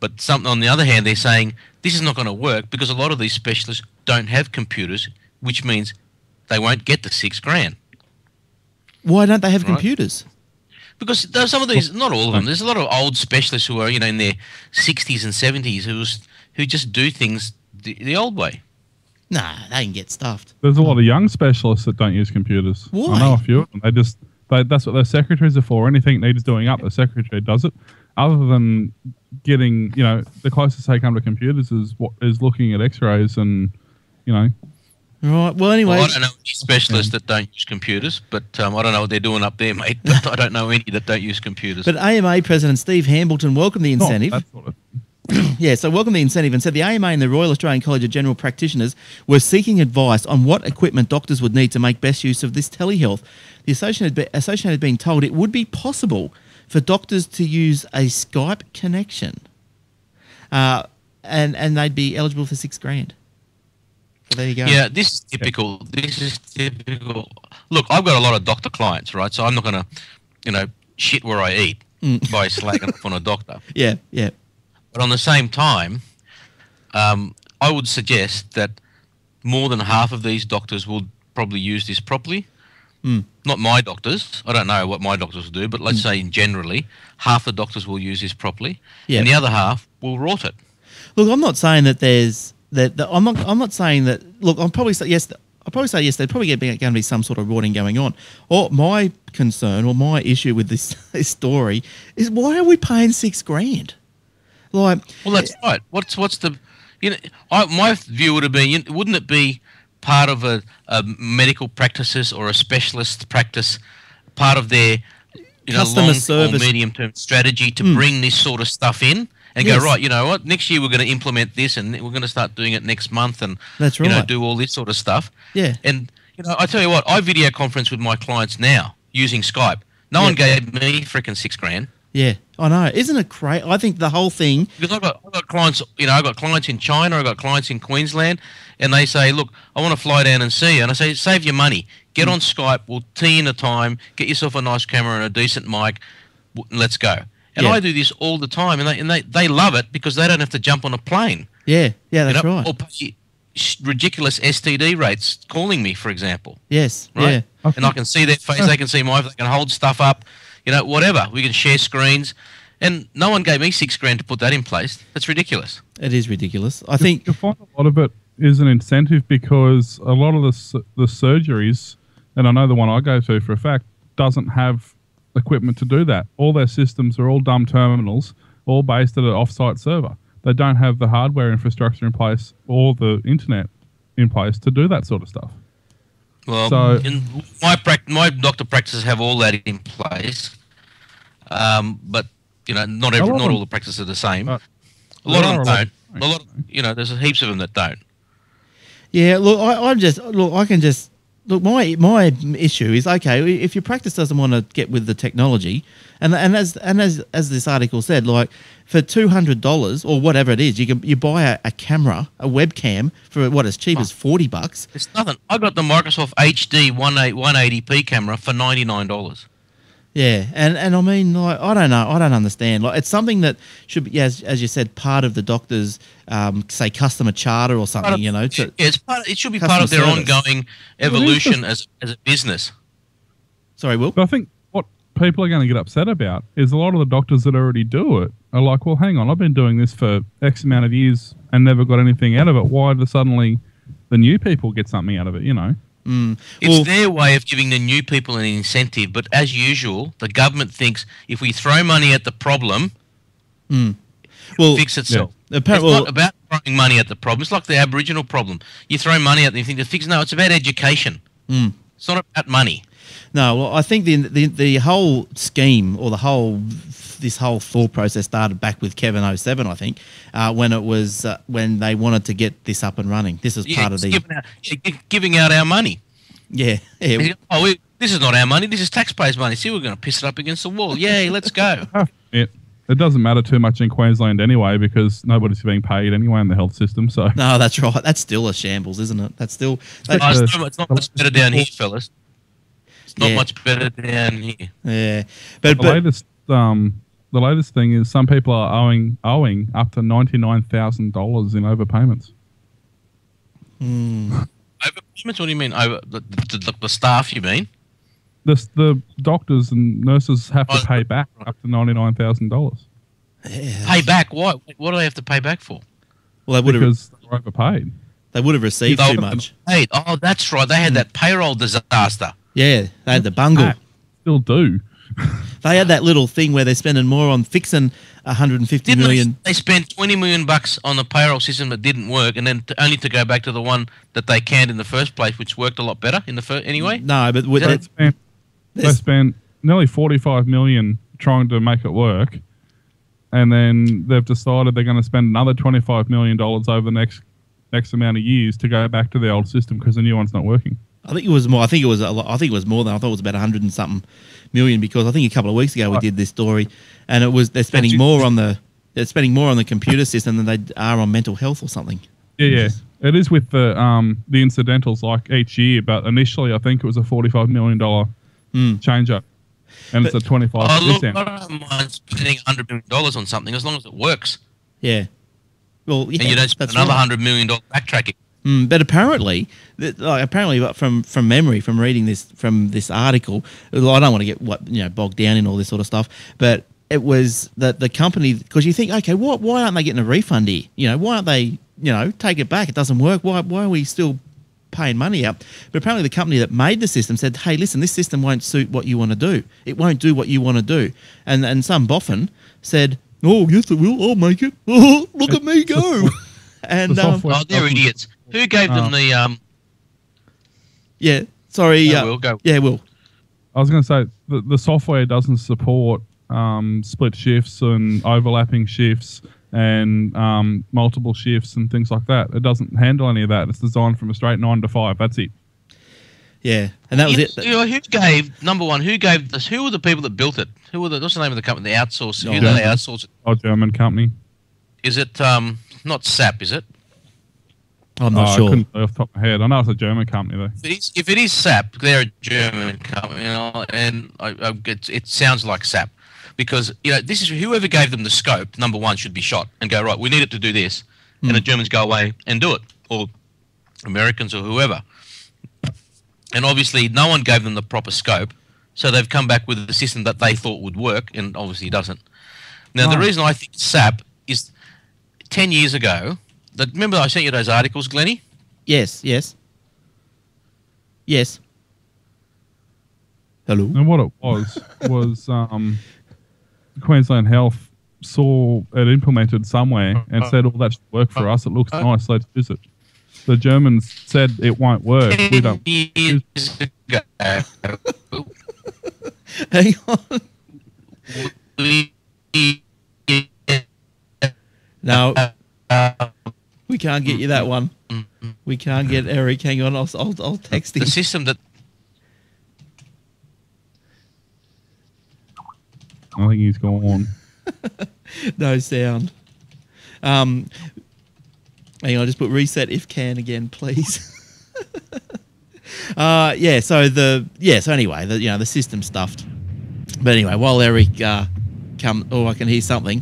[SPEAKER 2] But some, on the other hand, they're saying this is not going to work because a lot of these specialists don't have computers, which means they won't get the six grand.
[SPEAKER 1] why don't they have
[SPEAKER 2] Right.
[SPEAKER 1] computers?
[SPEAKER 2] Because there's some of these, not all of them. There's a lot of old specialists who are, you know, in their 60s and 70s who's who just do things the, the old way.
[SPEAKER 1] Nah, they can get stuffed.
[SPEAKER 3] There's a lot of young specialists that don't use computers.
[SPEAKER 1] Why?
[SPEAKER 3] I know a few of them. They just they, that's what their secretaries are for. Anything needs doing up, the secretary does it. Other than getting, you know, the closest they come to computers is what is looking at X-rays and, you know,
[SPEAKER 1] Right. Well, anyway,
[SPEAKER 2] Well, I don't know any specialists that don't use computers, but um, I don't know what they're doing up there, mate. But I don't know any that don't use computers.
[SPEAKER 1] but AMA President Steve Hambleton welcomed the incentive.
[SPEAKER 3] that sort of.
[SPEAKER 1] Yeah, so welcome the incentive and said the AMA and the Royal Australian College of General Practitioners were seeking advice on what equipment doctors would need to make best use of this telehealth. The association had, be, association had been told it would be possible for doctors to use a Skype connection, uh, and and they'd be eligible for six grand. There you go.
[SPEAKER 2] Yeah, this is typical. This is typical. Look, I've got a lot of doctor clients, right? So I'm not going to, you know, shit where I eat mm. by slagging off on a doctor.
[SPEAKER 1] yeah, yeah,
[SPEAKER 2] But on the same time, um, I would suggest that more than half of these doctors will probably use this properly. Mm. Not my doctors. I don't know what my doctors will do, but let's mm. say in generally, half the doctors will use this properly,
[SPEAKER 1] Yeah.
[SPEAKER 2] and the other half will rot it.
[SPEAKER 1] Look, I'm not saying that there's that, that I'm not I'm not saying that. Look, I'm probably say yes. I'll probably say yes. There's probably going to be some sort of rotting going on. Or my concern or my issue with this, this story is why are we paying six grand? Like,
[SPEAKER 2] Well, that's right. What's what's the, you know, I, my view would have been, you- wouldn't it be part of a, a medical practices or a specialist practice, part of their, you know,
[SPEAKER 1] Customer
[SPEAKER 2] long
[SPEAKER 1] service.
[SPEAKER 2] or medium term strategy to hmm. bring this sort of stuff in and
[SPEAKER 1] Yes.
[SPEAKER 2] go right? You know what? Next year we're going to implement this, and we're going to start doing it next month, and
[SPEAKER 1] That's
[SPEAKER 2] you know, do all this sort of stuff.
[SPEAKER 1] Yeah.
[SPEAKER 2] And you know, I tell you what, I video conference with my clients now using Skype. No one gave me freaking six grand.
[SPEAKER 1] yeah, I know. Isn't it great? I think the whole thing.
[SPEAKER 2] Because I've got, I've got clients, you know, I've got clients in China, I've got clients in Queensland, and they say, look, I want to fly down and see you. And I say, save your money. Get mm. on Skype, we'll tee in a time, get yourself a nice camera and a decent mic, w- let's go. And
[SPEAKER 1] Yeah.
[SPEAKER 2] I do this all the time, and they, and they, they love it because they don't have to jump on a plane.
[SPEAKER 1] Yeah, yeah,
[SPEAKER 2] you
[SPEAKER 1] that's
[SPEAKER 2] know,
[SPEAKER 1] right.
[SPEAKER 2] Or pay ridiculous STD rates calling me, for example.
[SPEAKER 1] yes,
[SPEAKER 2] Right?
[SPEAKER 1] yeah.
[SPEAKER 3] I
[SPEAKER 2] And I can see their face, they can see my, face, they can hold stuff up, you know, whatever. We can share screens. And no one gave me six grand to put that in place. That's ridiculous.
[SPEAKER 1] It is ridiculous. I think.
[SPEAKER 3] you find a lot of it is an incentive because a lot of the the surgeries, and I know the one I go to for a fact, doesn't have equipment to do that. All their systems are all dumb terminals, all based at an off-site server. They don't have the hardware infrastructure in place or the internet in place to do that sort of stuff.
[SPEAKER 2] Well,
[SPEAKER 3] So-
[SPEAKER 2] in my prac- my doctor practices have all that in place, um, but you know, not every, not
[SPEAKER 3] them-
[SPEAKER 2] all the practices are the same.
[SPEAKER 3] Uh,
[SPEAKER 2] a lot of them
[SPEAKER 3] a
[SPEAKER 2] don't. A lot, of, you know, there's heaps of them that don't.
[SPEAKER 1] Yeah, look, I, I'm just look. I can just look. My my issue is okay. If your practice doesn't want to get with the technology, and and as and as as this article said, like for two hundred dollars or whatever it is, you can you buy a, a camera, a webcam for what as cheap as forty bucks.
[SPEAKER 2] It's nothing. I got the Microsoft HD 18 180p camera for ninety nine dollars.
[SPEAKER 1] Yeah, and and I mean, like, I don't know, I don't understand. Like, it's something that should be, as as you said, part of the doctor's, um, say, customer charter or something. You know, to,
[SPEAKER 2] yeah, it's part. It should be part of their
[SPEAKER 1] service.
[SPEAKER 2] ongoing evolution as as a business.
[SPEAKER 1] sorry, Will.
[SPEAKER 3] But I think what people are going to get upset about is a lot of the doctors that already do it are like, well, hang on, I've been doing this for X amount of years and never got anything out of it. Why do suddenly the new people get something out of it? You know,
[SPEAKER 2] It's
[SPEAKER 1] Well-
[SPEAKER 2] their way of giving the new people an incentive, but as usual, the government thinks if we throw money at the problem,
[SPEAKER 1] Well,
[SPEAKER 2] fix itself.
[SPEAKER 1] Yeah. Appar-
[SPEAKER 2] it's
[SPEAKER 1] well-
[SPEAKER 2] not about throwing money at the problem. It's like the Aboriginal problem. You throw money at them, you think to fix. No, it's about education.
[SPEAKER 1] Hmm.
[SPEAKER 2] It's not about money.
[SPEAKER 1] No, well, I think the, the the whole scheme or the whole this whole thought process started back with Kevin 07, I think, uh, when it was uh, when they wanted to get this up and running. This is
[SPEAKER 2] Yeah,
[SPEAKER 1] part of the
[SPEAKER 2] giving, out, yeah, giving out our money.
[SPEAKER 1] yeah, yeah,
[SPEAKER 2] Oh, we, this is not our money. This is taxpayers' money. See, we're going to piss it up against the wall. Yay, let's go.
[SPEAKER 3] it it doesn't matter too much in Queensland anyway because nobody's being paid anyway in the health system. So
[SPEAKER 1] No, that's right. That's still a shambles, isn't it? That's still that,
[SPEAKER 2] Oh,
[SPEAKER 3] Uh,
[SPEAKER 2] it's, not, it's not much better down here, fellas. It's not
[SPEAKER 1] Yeah.
[SPEAKER 2] much better down here.
[SPEAKER 1] yeah. But,
[SPEAKER 3] the
[SPEAKER 1] but
[SPEAKER 3] latest um the latest thing is some people are owing owing up to ninety nine thousand dollars in overpayments. Hmm.
[SPEAKER 2] Overpayments? What do you mean? Over the, the, the, the staff? You mean?
[SPEAKER 3] The the doctors and nurses have to
[SPEAKER 2] Oh,
[SPEAKER 3] pay back up to ninety nine thousand dollars
[SPEAKER 2] Pay back? What? What do they have to pay back for?
[SPEAKER 1] well, they would have
[SPEAKER 3] because they're overpaid.
[SPEAKER 1] They would have received too much.
[SPEAKER 2] paid. Oh, that's right. They had hmm. that payroll disaster.
[SPEAKER 1] Yeah, they had the bungle.
[SPEAKER 3] Still do.
[SPEAKER 1] They had that little thing where they're spending more on fixing 150
[SPEAKER 2] Didn't
[SPEAKER 1] million.
[SPEAKER 2] they, they spent 20 million bucks on the payroll system that didn't work, and then to, only to go back to the one that they canned in the first place, which worked a lot better in the first anyway.
[SPEAKER 1] No, but with
[SPEAKER 2] Is
[SPEAKER 1] that,
[SPEAKER 2] that-
[SPEAKER 3] Spent, they spent nearly 45 million trying to make it work. And then they've decided they're going to spend another 25 million dollars over the next next amount of years to go back to the old system because the new one's not working.
[SPEAKER 1] I think it was more. I think it was. A I think it was more than. I thought it was about 100 and something million because I think a couple of weeks ago we
[SPEAKER 3] Right.
[SPEAKER 1] did this story, and it was they're spending more on the they're spending more on the computer system than they are on mental health or something.
[SPEAKER 3] Yeah, yeah. It is with the um the incidentals like each year, but initially I think it was a 45 million dollar
[SPEAKER 1] Hmm.
[SPEAKER 3] change up, and it's a 25
[SPEAKER 2] Oh. I don't mind spending $100 million on something as long as it works.
[SPEAKER 1] Yeah. Well, yeah,
[SPEAKER 2] and you don't spend another
[SPEAKER 1] right.
[SPEAKER 2] $100 million backtracking.
[SPEAKER 1] Mm, but apparently, th- like, apparently, from from memory, from reading this from this article, I don't want to get what you know bogged down in all this sort of stuff, but it was that the company because you think, okay, what why aren't they getting a refund here? You know, why aren't they you know take it back? It doesn't work. Why why are we still paying money out? But apparently, the company that made the system said, hey, listen, this system won't suit what you want to do. It won't do what you want to do. And and some boffin said, oh yes, it will. I'll make it. Oh, look at me go. and um,
[SPEAKER 2] Oh, they're idiots. Who gave them
[SPEAKER 3] Oh.
[SPEAKER 2] the um?
[SPEAKER 1] Yeah. Sorry.
[SPEAKER 2] Yeah,
[SPEAKER 1] uh,
[SPEAKER 2] Will, go.
[SPEAKER 1] Yeah, Will.
[SPEAKER 3] I was going to say the, the software doesn't support um, split shifts and overlapping shifts and um, multiple shifts and things like that. It doesn't handle any of that. It's designed from a straight nine to five. That's it.
[SPEAKER 1] Yeah, and that was it.
[SPEAKER 2] you know, who gave number one? Who gave this? Who were the people that built it? Who were the? What's the name of the company? The outsource. Who
[SPEAKER 1] Oh.
[SPEAKER 2] did they outsource it?
[SPEAKER 3] A German company.
[SPEAKER 2] Is it um not SAP? Is it?
[SPEAKER 1] I'm
[SPEAKER 3] Oh,
[SPEAKER 1] not
[SPEAKER 3] I
[SPEAKER 1] sure.
[SPEAKER 3] couldn't say off the top of my head. I know it's a German company though.
[SPEAKER 2] If it is, if it is SAP, they're a German company, you know, and I, I, it, it sounds like SAP because you know this is whoever gave them the scope. Number one should be shot and go right. We need it to do this, and the hmm. Germans go away and do it, or Americans or whoever. And obviously, no one gave them the proper scope, so they've come back with a system that they thought would work, and obviously doesn't. Now, the reason I think SAP is ten years ago. That, remember, I sent you those articles, Glennie.
[SPEAKER 1] Yes, yes, yes. Hello.
[SPEAKER 3] And what it was was um, Queensland Health saw it implemented somewhere and said, "Oh, that should work for us. It looks nice. Let's use it." The Germans said it won't work. We don't.
[SPEAKER 2] years ago,
[SPEAKER 1] Hang on.
[SPEAKER 2] we,
[SPEAKER 1] No, we can't get you that one. We can't get Eric. Hang on, I'll I'll, I'll text him.
[SPEAKER 2] the system that
[SPEAKER 3] I think he's gone.
[SPEAKER 1] No sound. Um, hang on, just put reset if can again, please. uh, yeah. So the yeah. So anyway, the you know the system stuffed. But anyway, while Eric uh, come, oh, I can hear something.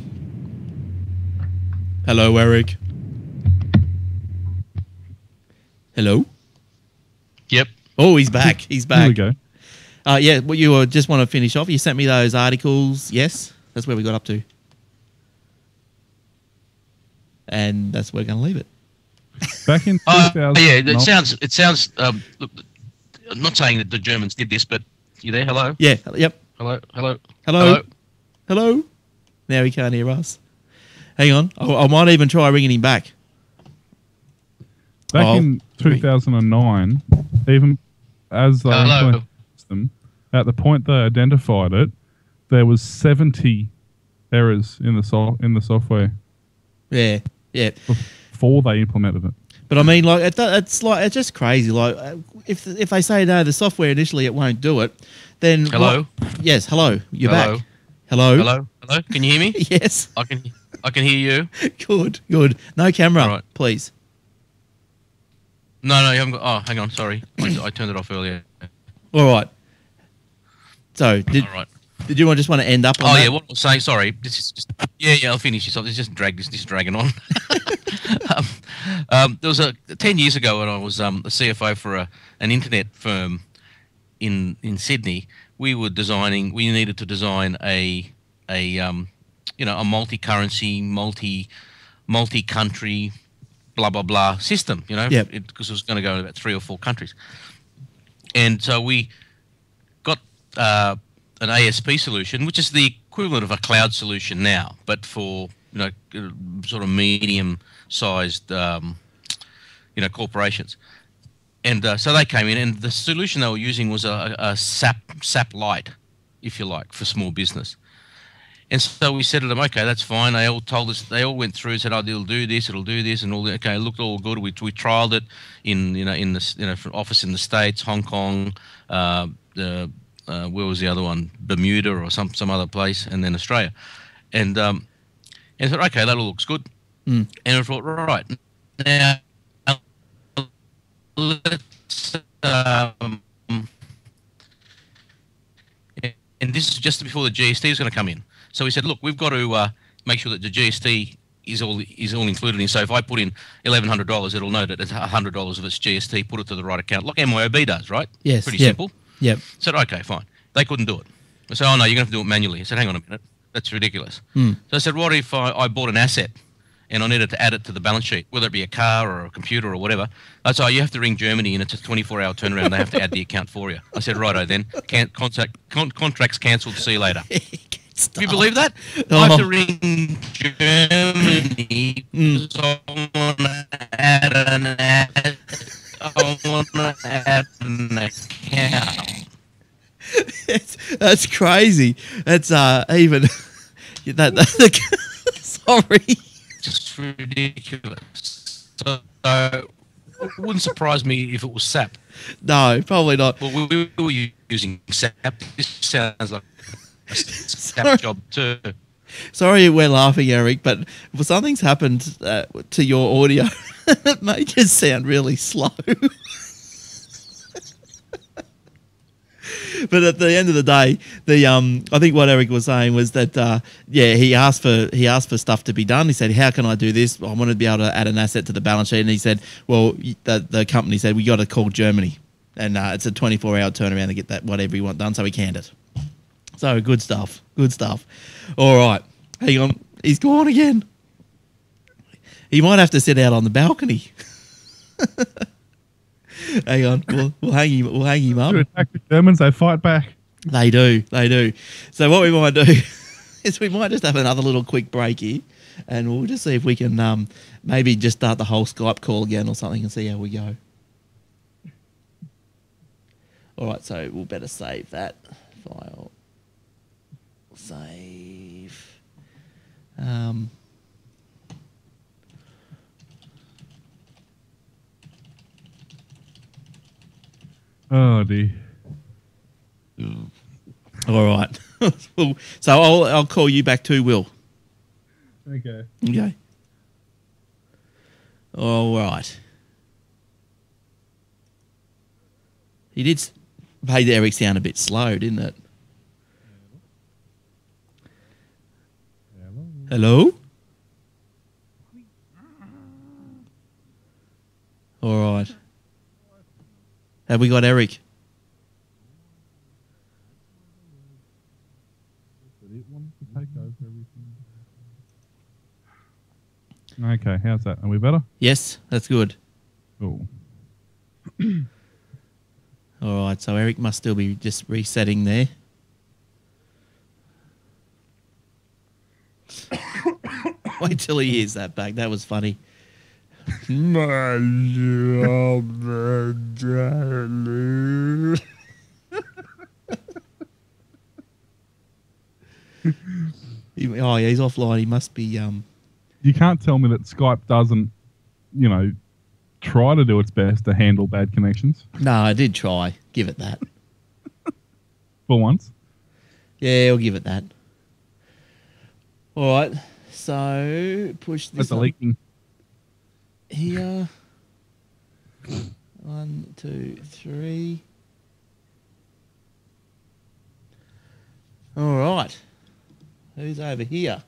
[SPEAKER 1] Hello, Eric. Hello.
[SPEAKER 2] yep
[SPEAKER 1] Oh, he's back. He's back.
[SPEAKER 3] Here we go.
[SPEAKER 1] Uh, yeah, well, you uh, just want to finish off. You sent me those articles. Yes, that's where we got up to. And that's where we're going to leave it.
[SPEAKER 3] Back in
[SPEAKER 2] uh,
[SPEAKER 3] 2000.
[SPEAKER 2] yeah it sounds it sounds um, look, I'm not saying that the Germans did this but you there hello
[SPEAKER 1] Yeah. Yep.
[SPEAKER 2] hello hello
[SPEAKER 1] Hello. Hello. Now he can't hear us. Hang on. I, I might even try ringing him back.
[SPEAKER 3] Back
[SPEAKER 1] Oh,
[SPEAKER 3] in
[SPEAKER 1] three.
[SPEAKER 3] 2009, even as they
[SPEAKER 2] Hello.
[SPEAKER 3] implemented the system, at the point they identified it, there was 70 errors in the so- in the software
[SPEAKER 1] Yeah. Yeah.
[SPEAKER 3] before they implemented it.
[SPEAKER 1] But I mean, like, it, it's like it's just crazy. Like, uh, if if they say no, the software initially it won't do it, then
[SPEAKER 2] hello
[SPEAKER 1] what- yes. Hello. You're
[SPEAKER 2] Hello.
[SPEAKER 1] back. Hello.
[SPEAKER 2] hello hello can you hear me
[SPEAKER 1] Yes.
[SPEAKER 2] I can I can hear you
[SPEAKER 1] Good. Good. No camera,
[SPEAKER 2] All right.
[SPEAKER 1] please.
[SPEAKER 2] No no you haven't got oh hang on sorry I, I turned it off earlier
[SPEAKER 1] All right. So did
[SPEAKER 2] all right
[SPEAKER 1] did you want just want to end up on
[SPEAKER 2] Oh
[SPEAKER 1] that?
[SPEAKER 2] yeah, what I was saying. Sorry, this is just yeah, yeah. I'll finish this off. It's just drag this, this dragging on. um, um, there was a ten years ago when I was um, a CFO for a, an internet firm in in Sydney. We were designing. We needed to design a a um, you know a multi-currency, multi multi-country blah blah blah system. You know,
[SPEAKER 1] Yep.
[SPEAKER 2] because it, was going to go in about three or four countries, and so we got uh, an ASP solution, which is the equivalent of a cloud solution now, but for you know sort of medium-sized um, you know corporations. And uh, so they came in, and the solution they were using was a, a SAP SAP Lite, if you like, for small business. And so we said to them, okay, that's fine. They all told us, they all went through and said, oh, it'll do this, it'll do this, and all. that. Okay, it looked all good. We, we trialed it in you know in the you know office in the states, Hong Kong, uh, the uh, where was the other one, Bermuda or some some other place, and then Australia, and um, and I thought, okay, that all looks good,
[SPEAKER 1] Mm.
[SPEAKER 2] and I thought, right now let's um, and this is just before the GST is going to come in. So he said, look, we've got to uh, make sure that the GST is all is all included in. So if I put in eleven hundred dollars, it'll know that it's hundred dollars of its GST. Put it to the right account, like MYOB does, right?
[SPEAKER 1] Yes,
[SPEAKER 2] Pretty
[SPEAKER 1] yep.
[SPEAKER 2] simple.
[SPEAKER 1] Yep.
[SPEAKER 2] said, okay, fine. They couldn't do it. I said, oh no, you're going to have to do it manually. I said, hang on a minute, that's ridiculous.
[SPEAKER 1] Hmm.
[SPEAKER 2] So I said, what if I, I bought an asset and I needed to add it to the balance sheet, whether it be a car or a computer or whatever? I said, oh, you have to ring Germany and it's a 24-hour turnaround. They have to add the account for you. I said, righto then. Can, contact, con, contracts cancelled. See you later. Do you believe that? I have to
[SPEAKER 1] Oh.
[SPEAKER 2] ring Germany want to add an ad. To add an account.
[SPEAKER 1] That's, that's crazy. That's uh even that, that sorry.
[SPEAKER 2] just ridiculous. So, it wouldn't surprise me if it was SAP.
[SPEAKER 1] No, probably not.
[SPEAKER 2] Well, we, we were using SAP. This sounds like a
[SPEAKER 1] Sorry.
[SPEAKER 2] Job too.
[SPEAKER 1] Sorry, we're laughing, Eric, but something's happened uh, to your audio. it made you sound really slow. but at the end of the day, the um, I think what Eric was saying was that uh, yeah, he asked for he asked for stuff to be done. He said, "How can I do this? I want to be able to add an asset to the balance sheet." And he said, "Well, the, the company said we got to call Germany, and uh, it's a 24 hour turnaround to get that whatever you want done." So he canned it. So good stuff. Good stuff. All right. Hang on. He's gone again. He might have to sit out on the balcony. hang on. We'll, we'll hang him. We'll hang him
[SPEAKER 3] To
[SPEAKER 1] up.
[SPEAKER 3] attack the Germans, they fight back.
[SPEAKER 1] They do. They do. So what we might do is we might just have another little quick break here, and we'll just see if we can um, maybe just start the whole Skype call again or something and see how we go. All right. So we'll better save that file. Save. Um,
[SPEAKER 3] Oh dear.
[SPEAKER 1] all right. So I'll I'll call you back too, Will.
[SPEAKER 3] Okay.
[SPEAKER 1] Okay. All right. He did s- the Eric sound a bit slow, didn't it? Hello? All right. Have we got Eric?
[SPEAKER 3] Okay, how's that? Are we better?
[SPEAKER 1] Yes, that's good.
[SPEAKER 3] Cool.
[SPEAKER 1] All right, so Eric must still be just resetting there. Wait till he hears that back. That was funny. He- oh, yeah, he's offline. He must be. Um,
[SPEAKER 3] You can't tell me that Skype doesn't, you know, try to do its best to handle bad connections
[SPEAKER 1] no, I did try. Give it that.
[SPEAKER 3] for once.
[SPEAKER 1] Yeah, I'll give it that. All right, so push this
[SPEAKER 3] That's a leaking.
[SPEAKER 1] here. One, two, three. All right. Who's over here?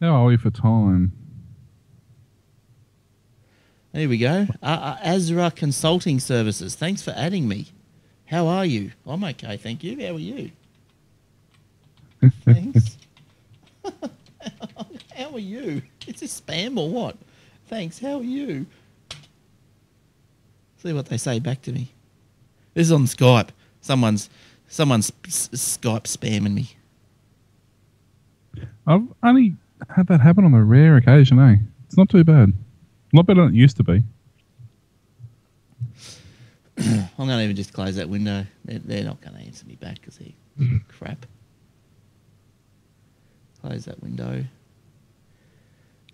[SPEAKER 3] How are we for time?
[SPEAKER 1] There we go. Uh, uh, Azra Consulting Services. Thanks for adding me. How are you? I'm okay, thank you. How are you? Thanks. How are you? Is this spam or what? thanks. How are you? See what they say back to me. This is on Skype. Someone's someone's Skype spamming me.
[SPEAKER 3] I've only had that happen on a rare occasion, eh? It's not too bad. A lot better than it used to be.
[SPEAKER 1] I'm going to even just close that window. They're, they're not going to answer me back because they're crap. Close that window.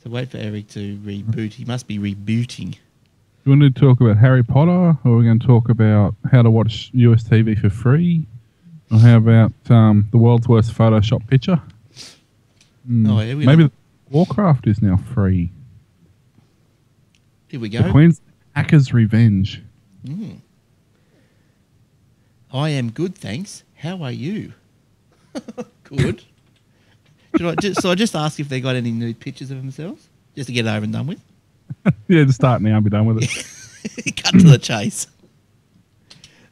[SPEAKER 1] So wait for Eric to reboot. He must be rebooting.
[SPEAKER 3] Do you want to talk about Harry Potter, or are we going to talk about how to watch US TV for free? Or how about um, the world's worst Photoshop picture? Hmm,
[SPEAKER 1] Oh, yeah,
[SPEAKER 3] Maybe Warcraft is now free.
[SPEAKER 1] Here we
[SPEAKER 3] The
[SPEAKER 1] go.
[SPEAKER 3] Queen's Hacker's Revenge.
[SPEAKER 1] Mm. I am good, thanks. How are you? good. Should I just, so I just ask if they got any nude pictures of themselves, just to get it over and done with.
[SPEAKER 3] Yeah, just start now and be done with it.
[SPEAKER 1] Cut to the chase.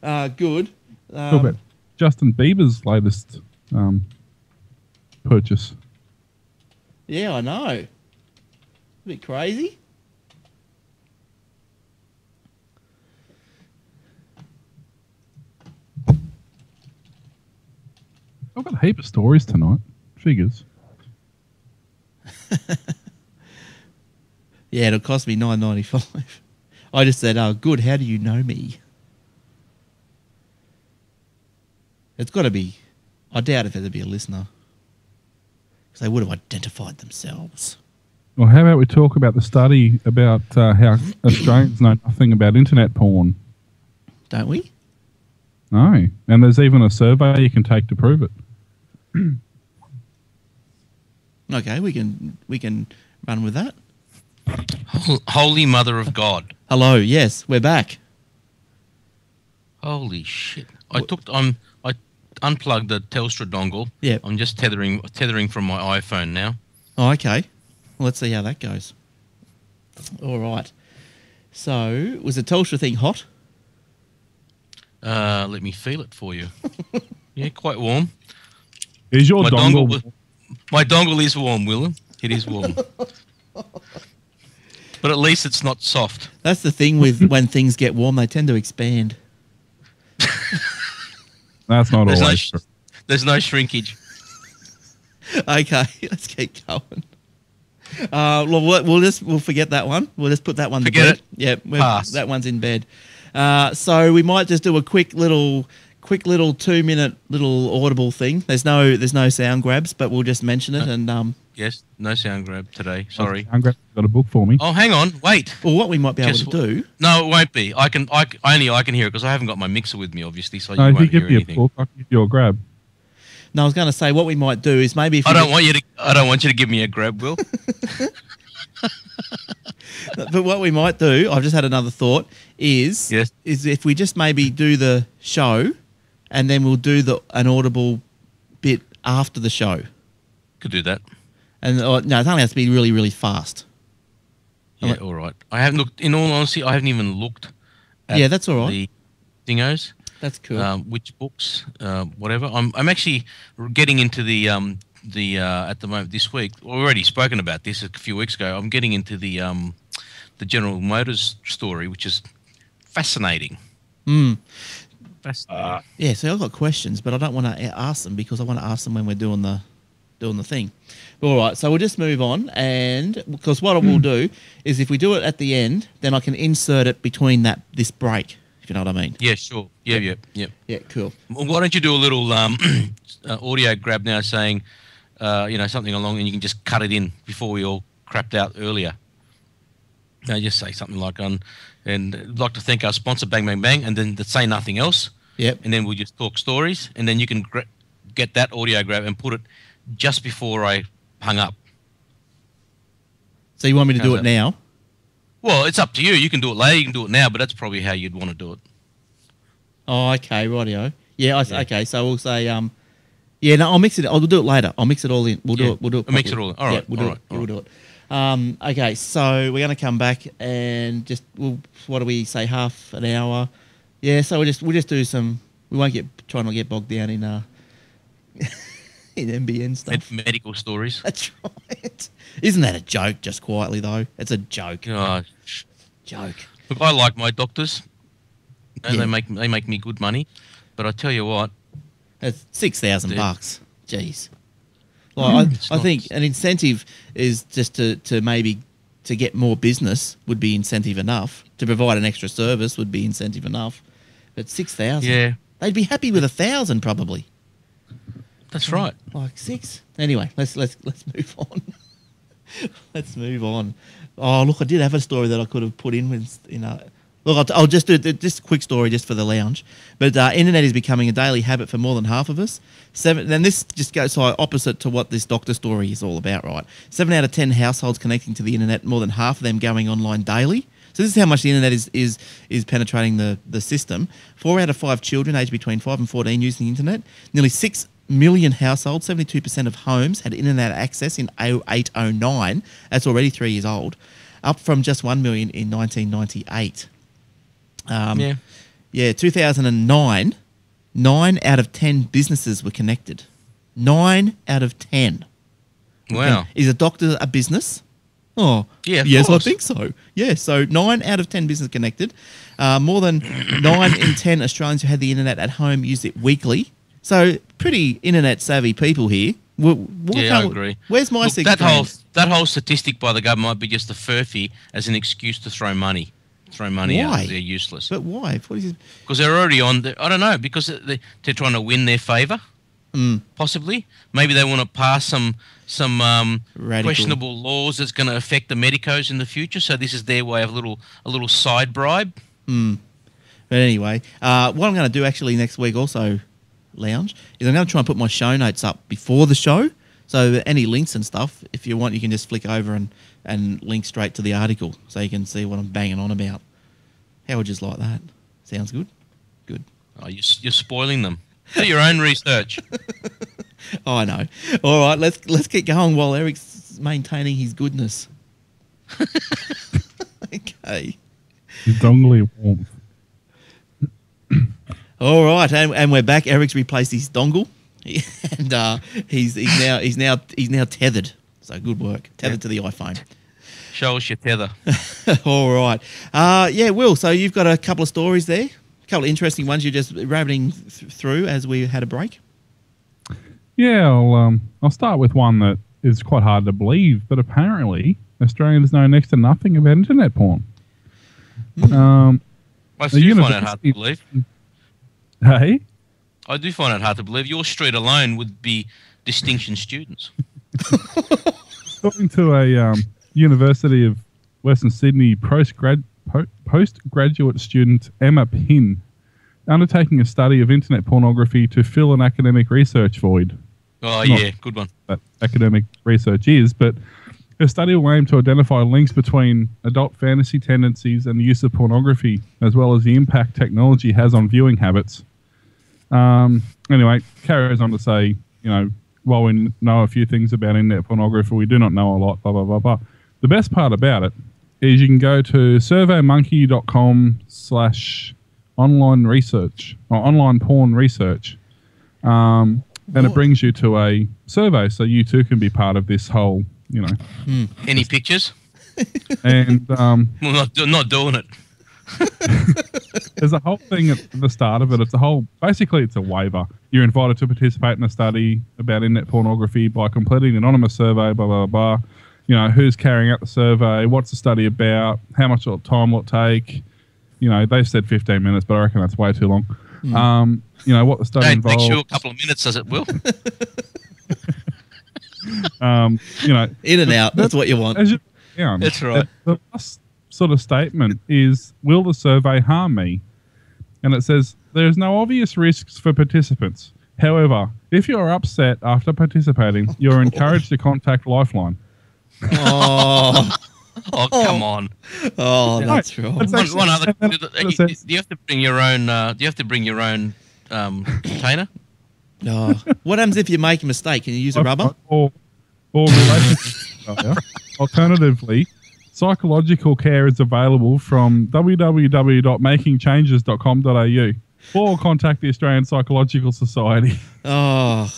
[SPEAKER 1] Uh, good.
[SPEAKER 3] Talk
[SPEAKER 1] Um,
[SPEAKER 3] about Justin Bieber's latest um, purchase.
[SPEAKER 1] yeah, I know. A bit crazy.
[SPEAKER 3] I've got a heap of stories tonight. Figures.
[SPEAKER 1] Yeah, it'll cost me nine ninety five. I just said, "Oh, good. How do you know me?" It's got to be. I doubt if there'd be a listener, because they would have identified themselves.
[SPEAKER 3] Well, how about we talk about the study about uh, how Australians know nothing about internet porn?
[SPEAKER 1] Don't we?
[SPEAKER 3] No. And there's even a survey you can take to prove it.
[SPEAKER 1] Okay, we can we can run with that.
[SPEAKER 2] Holy Mother of God.
[SPEAKER 1] Hello. Yes, we're back.
[SPEAKER 2] Holy shit! I took I'm I unplugged the Telstra dongle.
[SPEAKER 1] Yeah.
[SPEAKER 2] I'm just tethering tethering from my iPhone now.
[SPEAKER 1] Oh, okay. Well, let's see how that goes. All right. So, was the Telstra thing hot?
[SPEAKER 2] Uh, let me feel it for you. yeah, quite warm.
[SPEAKER 3] Is your
[SPEAKER 2] My
[SPEAKER 3] dongle?
[SPEAKER 2] dongle, was- my dongle is warm, Willem. It is warm. but at least it's not soft.
[SPEAKER 1] That's the thing with when things get warm, they tend to expand.
[SPEAKER 3] That's not
[SPEAKER 2] There's
[SPEAKER 3] always
[SPEAKER 2] sh-
[SPEAKER 3] true.
[SPEAKER 2] there's no shrinkage.
[SPEAKER 1] Okay, let's keep going. Uh, well, we'll we'll just we'll forget that one. We'll just put that one.
[SPEAKER 2] Forget
[SPEAKER 1] to
[SPEAKER 2] it.
[SPEAKER 1] bed. Yeah, we're-
[SPEAKER 2] Pass.
[SPEAKER 1] that one's in bed. Uh, so we might just do a quick little, quick little two minute little audible thing. There's no there's no sound grabs, but we'll just mention it. And um,
[SPEAKER 2] Yes, no sound grab today. Sorry.
[SPEAKER 3] I'm glad you got a book for me.
[SPEAKER 2] Oh, hang on. Wait.
[SPEAKER 1] well, what we might be able to
[SPEAKER 2] what-
[SPEAKER 1] do.
[SPEAKER 2] No, it won't be. I can. I c- only I can hear it because I haven't got my mixer with me, obviously. So
[SPEAKER 3] no,
[SPEAKER 2] you
[SPEAKER 3] if you
[SPEAKER 2] won't
[SPEAKER 3] give
[SPEAKER 2] hear
[SPEAKER 3] me a
[SPEAKER 2] anything.
[SPEAKER 3] book, I'll give you a grab.
[SPEAKER 1] No, I was going to say what we might do is maybe if
[SPEAKER 2] I don't
[SPEAKER 1] just-
[SPEAKER 2] want you to. I don't want you to give me a grab, Will.
[SPEAKER 1] but what we might do, I've just had another thought, is
[SPEAKER 2] Yes.
[SPEAKER 1] is if we just maybe do the show, and then we'll do the an audible bit after the show,
[SPEAKER 2] Could do that.
[SPEAKER 1] and uh, no, it only has to be really really fast.
[SPEAKER 2] Yeah, all right. I haven't looked. In all honesty, I haven't even looked. At
[SPEAKER 1] Yeah, that's all right.
[SPEAKER 2] The dingos,
[SPEAKER 1] That's cool.
[SPEAKER 2] um, which books, uh, whatever. I'm. I'm actually getting into the um the uh, at the moment this week. Already spoken about this a few weeks ago. I'm getting into the um the General Motors story, which is fascinating.
[SPEAKER 1] Mm.
[SPEAKER 2] Fascinating.
[SPEAKER 1] Yeah, so I've got questions, but I don't want to ask them because I want to ask them when we're doing the doing the thing. All right, so we'll just move on, and because what I will do is if we do it at the end, then I can insert it between that this break. If you know what I mean.
[SPEAKER 2] yeah, sure. Yeah, yeah, yeah.
[SPEAKER 1] Yeah, cool.
[SPEAKER 2] Well, why don't you do a little um, uh, audio grab now saying, uh, you know, something along, and you can just cut it in before we all crapped out earlier. Now, just say something like, um, and I'd like to thank our sponsor, Bang Bang Bang, and then say nothing else,
[SPEAKER 1] Yep.
[SPEAKER 2] and then we'll just talk stories, and then you can gra- get that audio grab and put it just before I hung up.
[SPEAKER 1] So you want me to do it
[SPEAKER 2] that?
[SPEAKER 1] now?
[SPEAKER 2] Well, it's up to you. You can do it later, you can do it now, but that's probably how you'd want to do it.
[SPEAKER 1] Oh, okay, rightio. Yeah, I,
[SPEAKER 2] Yeah.
[SPEAKER 1] okay. So we'll say, um, yeah, no, I'll mix it. I'll do it later. I'll mix it all in. We'll do it. We'll do it.
[SPEAKER 2] I'll mix it all in. All
[SPEAKER 1] Yeah, we'll do
[SPEAKER 2] all
[SPEAKER 1] it.
[SPEAKER 2] right,
[SPEAKER 1] Yeah,
[SPEAKER 2] all
[SPEAKER 1] we'll do it. Um, okay, so we're gonna come back and just we'll what do we say? Half an hour. Yeah, so we'll just we'll just do some. We won't get try not to get bogged down in uh in NBN stuff.
[SPEAKER 2] Med- medical stories.
[SPEAKER 1] That's right. Isn't that a joke? Just quietly though, it's a joke.
[SPEAKER 2] Oh,
[SPEAKER 1] Joke.
[SPEAKER 2] look, I like my doctors. You know,
[SPEAKER 1] Yeah.
[SPEAKER 2] They make they make me good money, but I tell you what,
[SPEAKER 1] That's six thousand bucks. Jeez. Like
[SPEAKER 2] It's
[SPEAKER 1] I, I think an incentive is just to, to maybe to get more business would be incentive enough. To provide an extra service would be incentive enough. But six thousand.
[SPEAKER 2] yeah,
[SPEAKER 1] They'd be happy with a thousand probably.
[SPEAKER 2] that's right.
[SPEAKER 1] Like six. Anyway, let's let's let's move on. let's move on. Oh look, I did have a story that I could have put in with you know. Look, I'll, I'll just do th- just a quick story just for the lounge. But uh, internet is becoming a daily habit for more than half of us. Seven. Then this just goes so opposite to what this doctor story is all about, right? Seven out of ten households connecting to the internet, more than half of them going online daily. So this is how much the internet is is is penetrating the the system. Four out of five children aged between five and fourteen using the internet. Nearly six million households, seventy two percent of homes had internet access in 0809. That's already three years old, up from just one million in nineteen ninety eight. Um,
[SPEAKER 2] yeah,
[SPEAKER 1] yeah, 2009, nine out of 10 businesses were connected. Nine out of 10.
[SPEAKER 2] wow.
[SPEAKER 1] Is a doctor a business? Oh,
[SPEAKER 2] Yeah, of
[SPEAKER 1] yes,
[SPEAKER 2] course.
[SPEAKER 1] I think so. Yeah, so nine out of 10 business connected. Uh, more than nine in 10 Australians who had the internet at home used it weekly. So, pretty internet savvy people here.
[SPEAKER 2] Yeah, I agree.
[SPEAKER 1] Where's my
[SPEAKER 2] Look, that whole that whole statistic by the government might be just a furphy as an excuse to throw money, throw money
[SPEAKER 1] Why?
[SPEAKER 2] out. They're useless
[SPEAKER 1] But why? What is it?
[SPEAKER 2] because they're already on. The, I don't know because they, they're trying to win their favour.
[SPEAKER 1] Mm.
[SPEAKER 2] Possibly, maybe they want to pass some some um, questionable laws that's going to affect the medicos in the future. So this is their way of a little a little side bribe.
[SPEAKER 1] But anyway, uh, what I'm going to do actually next week also, Lounge, is I'm going to try and put my show notes up before the show. So any links and stuff, if you want, you can just flick over and, and link straight to the article so you can see what I'm banging on about. How would you like that? Sounds good? Good.
[SPEAKER 2] Oh, you're, you're spoiling them. Do your own research.
[SPEAKER 1] Oh, I know. All right, let's let's keep going while Eric's maintaining his goodness. okay.
[SPEAKER 3] The dongly warmth.
[SPEAKER 1] All right, and, and we're back. Eric's replaced his dongle, and uh, he's he's now he's now he's now tethered. So good work, tethered to the iPhone.
[SPEAKER 2] Show us your tether.
[SPEAKER 1] All right, uh, yeah, Will. So you've got a couple of stories there, a couple of interesting ones. You're just rabbiting th- through as we had a break.
[SPEAKER 3] Yeah, I'll um, I'll start with one that is quite hard to believe, but apparently Australians know next to nothing about internet porn. Um,
[SPEAKER 2] I
[SPEAKER 3] The
[SPEAKER 2] do find it hard to believe.
[SPEAKER 3] hey,
[SPEAKER 2] I do find it hard to believe. Your street alone would be distinction students.
[SPEAKER 3] talking to a um, University of Western Sydney postgrad po- postgraduate student Emma Pin, undertaking a study of internet pornography to fill an academic research void.
[SPEAKER 2] Oh
[SPEAKER 3] Not-
[SPEAKER 2] yeah, good one.
[SPEAKER 3] that academic research is, but her study will aim to identify links between adult fantasy tendencies and the use of pornography, as well as the impact technology has on viewing habits. Um, anyway, carries on to say, you know, while we know a few things about internet pornography, we do not know a lot, blah, blah, blah, blah. The best part about it is you can go to surveymonkey.com slash online research or online porn research. Um, and it brings you to a survey so you too can be part of this whole, you know.
[SPEAKER 2] Any pictures?
[SPEAKER 3] And um,
[SPEAKER 2] Well, not do- not doing it.
[SPEAKER 3] there's a whole thing at the start of it. It's a whole, basically, it's a waiver. You're invited to participate in a study about internet pornography by completing an anonymous survey, blah, blah, blah. You know, who's carrying out the survey, what's the study about, how much time will it take. You know, they've said 15 minutes, but I reckon that's way too long. Um, you know, what the study
[SPEAKER 2] Hey, it
[SPEAKER 3] involves.
[SPEAKER 2] takes you a couple of minutes, as it will.
[SPEAKER 3] um, you know,
[SPEAKER 1] In and out. That's what you want.
[SPEAKER 3] as you down,
[SPEAKER 2] That's right.
[SPEAKER 3] The, the last sort of statement is, "Will the survey harm me?" And it says there is no obvious risks for participants. However, if you are upset after participating, you are encouraged to contact Lifeline.
[SPEAKER 1] Oh,
[SPEAKER 2] Oh, come on.
[SPEAKER 1] oh, that's
[SPEAKER 3] Right.
[SPEAKER 1] right.
[SPEAKER 3] That's
[SPEAKER 2] One, one other.
[SPEAKER 3] and
[SPEAKER 2] Do
[SPEAKER 3] then it
[SPEAKER 2] you have to bring your own? Uh, do you have to bring your own um, container?
[SPEAKER 1] Oh. What happens if you make a mistake? Can you use a rubber?
[SPEAKER 3] Or, or. Alternatively, psychological care is available from www.makingchanges.com.au or contact the Australian Psychological Society.
[SPEAKER 1] Oh,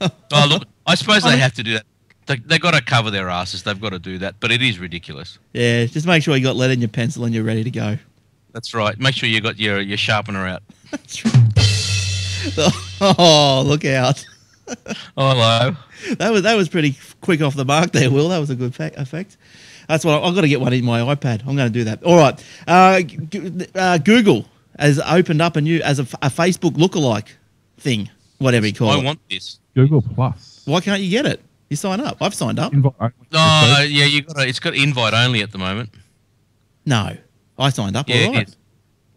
[SPEAKER 2] Oh, look, I suppose they have to do that. They, they've got to cover their asses. They've got to do that. But it is ridiculous.
[SPEAKER 1] Yeah, just make sure you got lead in your pencil and you're ready to go.
[SPEAKER 2] That's right. Make sure you got your, your sharpener out. That's right.
[SPEAKER 1] oh, look out!
[SPEAKER 2] Oh, hello.
[SPEAKER 1] That was that was pretty quick off the mark there, Will. That was a good fa- effect. That's what I, I've got to get one in my iPad. I'm going to do that. All right. Uh, uh, Google has opened up a new as a, f- a Facebook lookalike thing, whatever you call
[SPEAKER 2] I
[SPEAKER 1] it.
[SPEAKER 2] I want this.
[SPEAKER 3] Google Plus.
[SPEAKER 1] Why can't you get it? You sign up. I've signed up.
[SPEAKER 3] Invite only.
[SPEAKER 2] Oh, yeah, you got to, it's got invite only at the moment.
[SPEAKER 1] No, I signed up.
[SPEAKER 2] Yeah,
[SPEAKER 1] all right.
[SPEAKER 2] it is.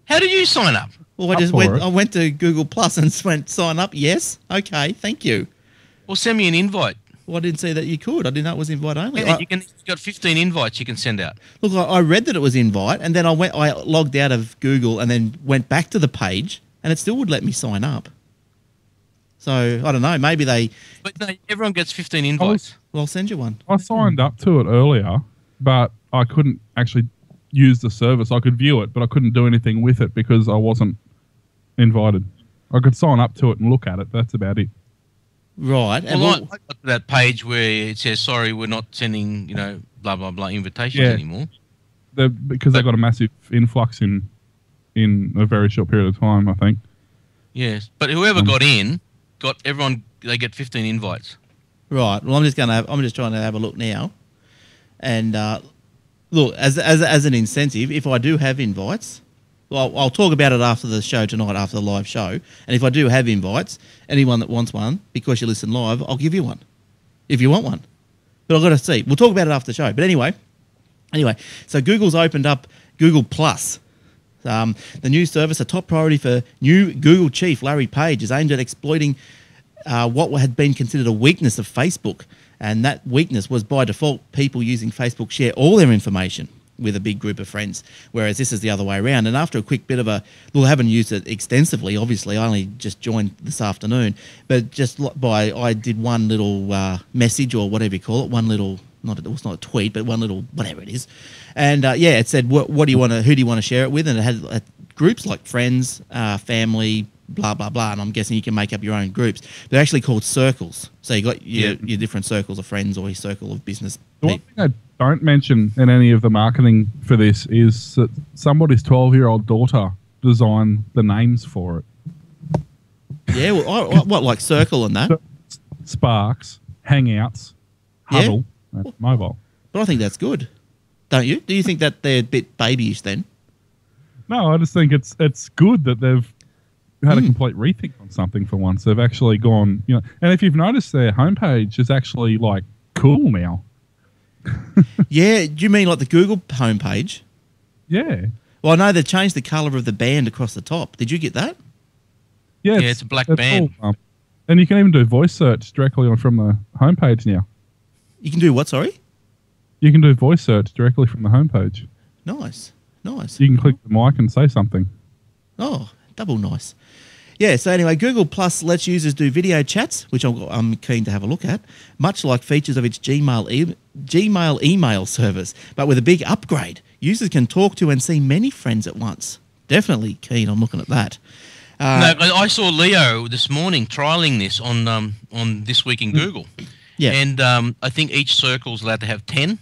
[SPEAKER 2] How did you sign up?
[SPEAKER 1] Well, I
[SPEAKER 3] Up
[SPEAKER 1] just went.
[SPEAKER 3] it.
[SPEAKER 1] I went to Google Plus and went sign up. Yes. Okay. Thank you.
[SPEAKER 2] Well, send me an invite.
[SPEAKER 1] Well, I didn't see that you could. I didn't know it was invite only.
[SPEAKER 2] Yeah,
[SPEAKER 1] I-
[SPEAKER 2] you can. You've got 15 invites you can send out.
[SPEAKER 1] Look, I, I read that it was invite, and then I went. I logged out of Google and then went back to the page, and it still would let me sign up. So I don't know. Maybe they.
[SPEAKER 2] But no, everyone gets 15 invites.
[SPEAKER 3] was,
[SPEAKER 1] Well, I'll send you one.
[SPEAKER 3] I signed up to it earlier, but I couldn't actually use the service. I could view it, but I couldn't do anything with it because I wasn't invited. I could sign up to it and look at it. That's about it.
[SPEAKER 1] Right. And
[SPEAKER 2] Well, I,
[SPEAKER 1] we'll-
[SPEAKER 2] I got to that page where it says, "Sorry, we're not sending, you know, blah blah blah invitations
[SPEAKER 3] Yeah.
[SPEAKER 2] anymore."
[SPEAKER 3] They're, because they got a massive influx in in a very short period of time. I think.
[SPEAKER 2] Yes, but whoever
[SPEAKER 3] Um,
[SPEAKER 2] got in, got everyone. They get 15 invites.
[SPEAKER 1] right. Well, I'm just gonna. I'm just trying to have a look now, and uh, look as as as an incentive. If I do have invites, well, I'll talk about it after the show tonight, after the live show. And if I do have invites, anyone that wants one because you listen live, I'll give you one. If you want one, but I've got to see. We'll talk about it after the show. But anyway, anyway, so Google's opened up Google Plus. Um, the new service, a top priority for new Google chief Larry Page, is aimed at exploiting uh, what had been considered a weakness of Facebook. And that weakness was by default people using Facebook share all their information with a big group of friends, whereas this is the other way around. And after a quick bit of a, well, I haven't used it extensively, obviously, I only just joined this afternoon, but just by, I did one little uh, message or whatever you call it, one little, not it was not a tweet, but one little whatever it is, and uh, yeah, it said what, what do you want to, who do you want to share it with, and it had uh, groups like friends, uh, family, blah blah blah. And I'm guessing you can make up your own groups. They're actually called circles. So you got your,
[SPEAKER 2] Yeah.
[SPEAKER 1] your different circles of friends or your circle of business.
[SPEAKER 3] The one thing I don't mention in any of the marketing for this is that somebody's 12 year old daughter designed the names for it.
[SPEAKER 1] Yeah, well, I, I- what like circle and that.
[SPEAKER 3] Sparks, Hangouts,
[SPEAKER 1] Yeah.
[SPEAKER 3] Huddle, and Mobile.
[SPEAKER 1] But I think that's good, don't you? Do you think that they're a bit babyish then?
[SPEAKER 3] No, I just think it's it's good that they've had a
[SPEAKER 1] Hmm.
[SPEAKER 3] complete rethink on something for once. They've actually gone, you know, and if you've noticed, their homepage is actually like cool now.
[SPEAKER 1] yeah. Do you mean like the Google homepage?
[SPEAKER 3] Yeah,
[SPEAKER 1] Well, I know they changed the color of the band across the top. Did you get that?
[SPEAKER 3] yeah,
[SPEAKER 2] Yeah, it's a black band.
[SPEAKER 3] all, um, and you can even do voice search directly on from the homepage now.
[SPEAKER 1] You can do what? Sorry.
[SPEAKER 3] You can do voice search directly from the homepage.
[SPEAKER 1] Nice, nice.
[SPEAKER 3] You can click the mic and say something.
[SPEAKER 1] Oh, double nice. Yeah, so anyway, Google Plus lets users do video chats, which I'm, I'm keen to have a look at, much like features of its Gmail, e- Gmail email service, but with a big upgrade. Users can talk to and see many friends at once. Definitely keen on looking at that. Uh,
[SPEAKER 2] no, I I saw Leo this morning trialing this on um, on this week in Google.
[SPEAKER 1] Yeah,
[SPEAKER 2] And um, I think each circle's allowed to have 10.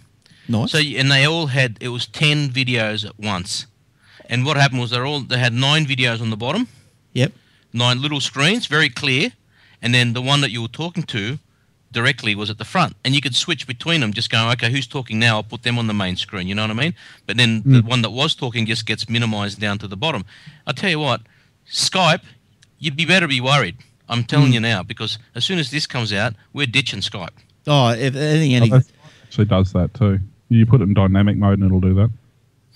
[SPEAKER 1] nice.
[SPEAKER 2] So and they all had it was 10 videos at once. And what happened was they all they had nine videos on the bottom,
[SPEAKER 1] yep.
[SPEAKER 2] nine little screens, very clear, and then the one that you were talking to directly was at the front, and you could switch between them, just going, okay, who's talking now? I'll put them on the main screen. You know what I mean? But then the one that was talking just gets minimised down to the bottom. I tell you what, Skype, you'd be better be worried. I'm telling you now because as soon as this comes out, we're ditching Skype.
[SPEAKER 1] Oh, if anything, any,
[SPEAKER 3] Oh, actually does that too. You put it in dynamic mode and it'll do that.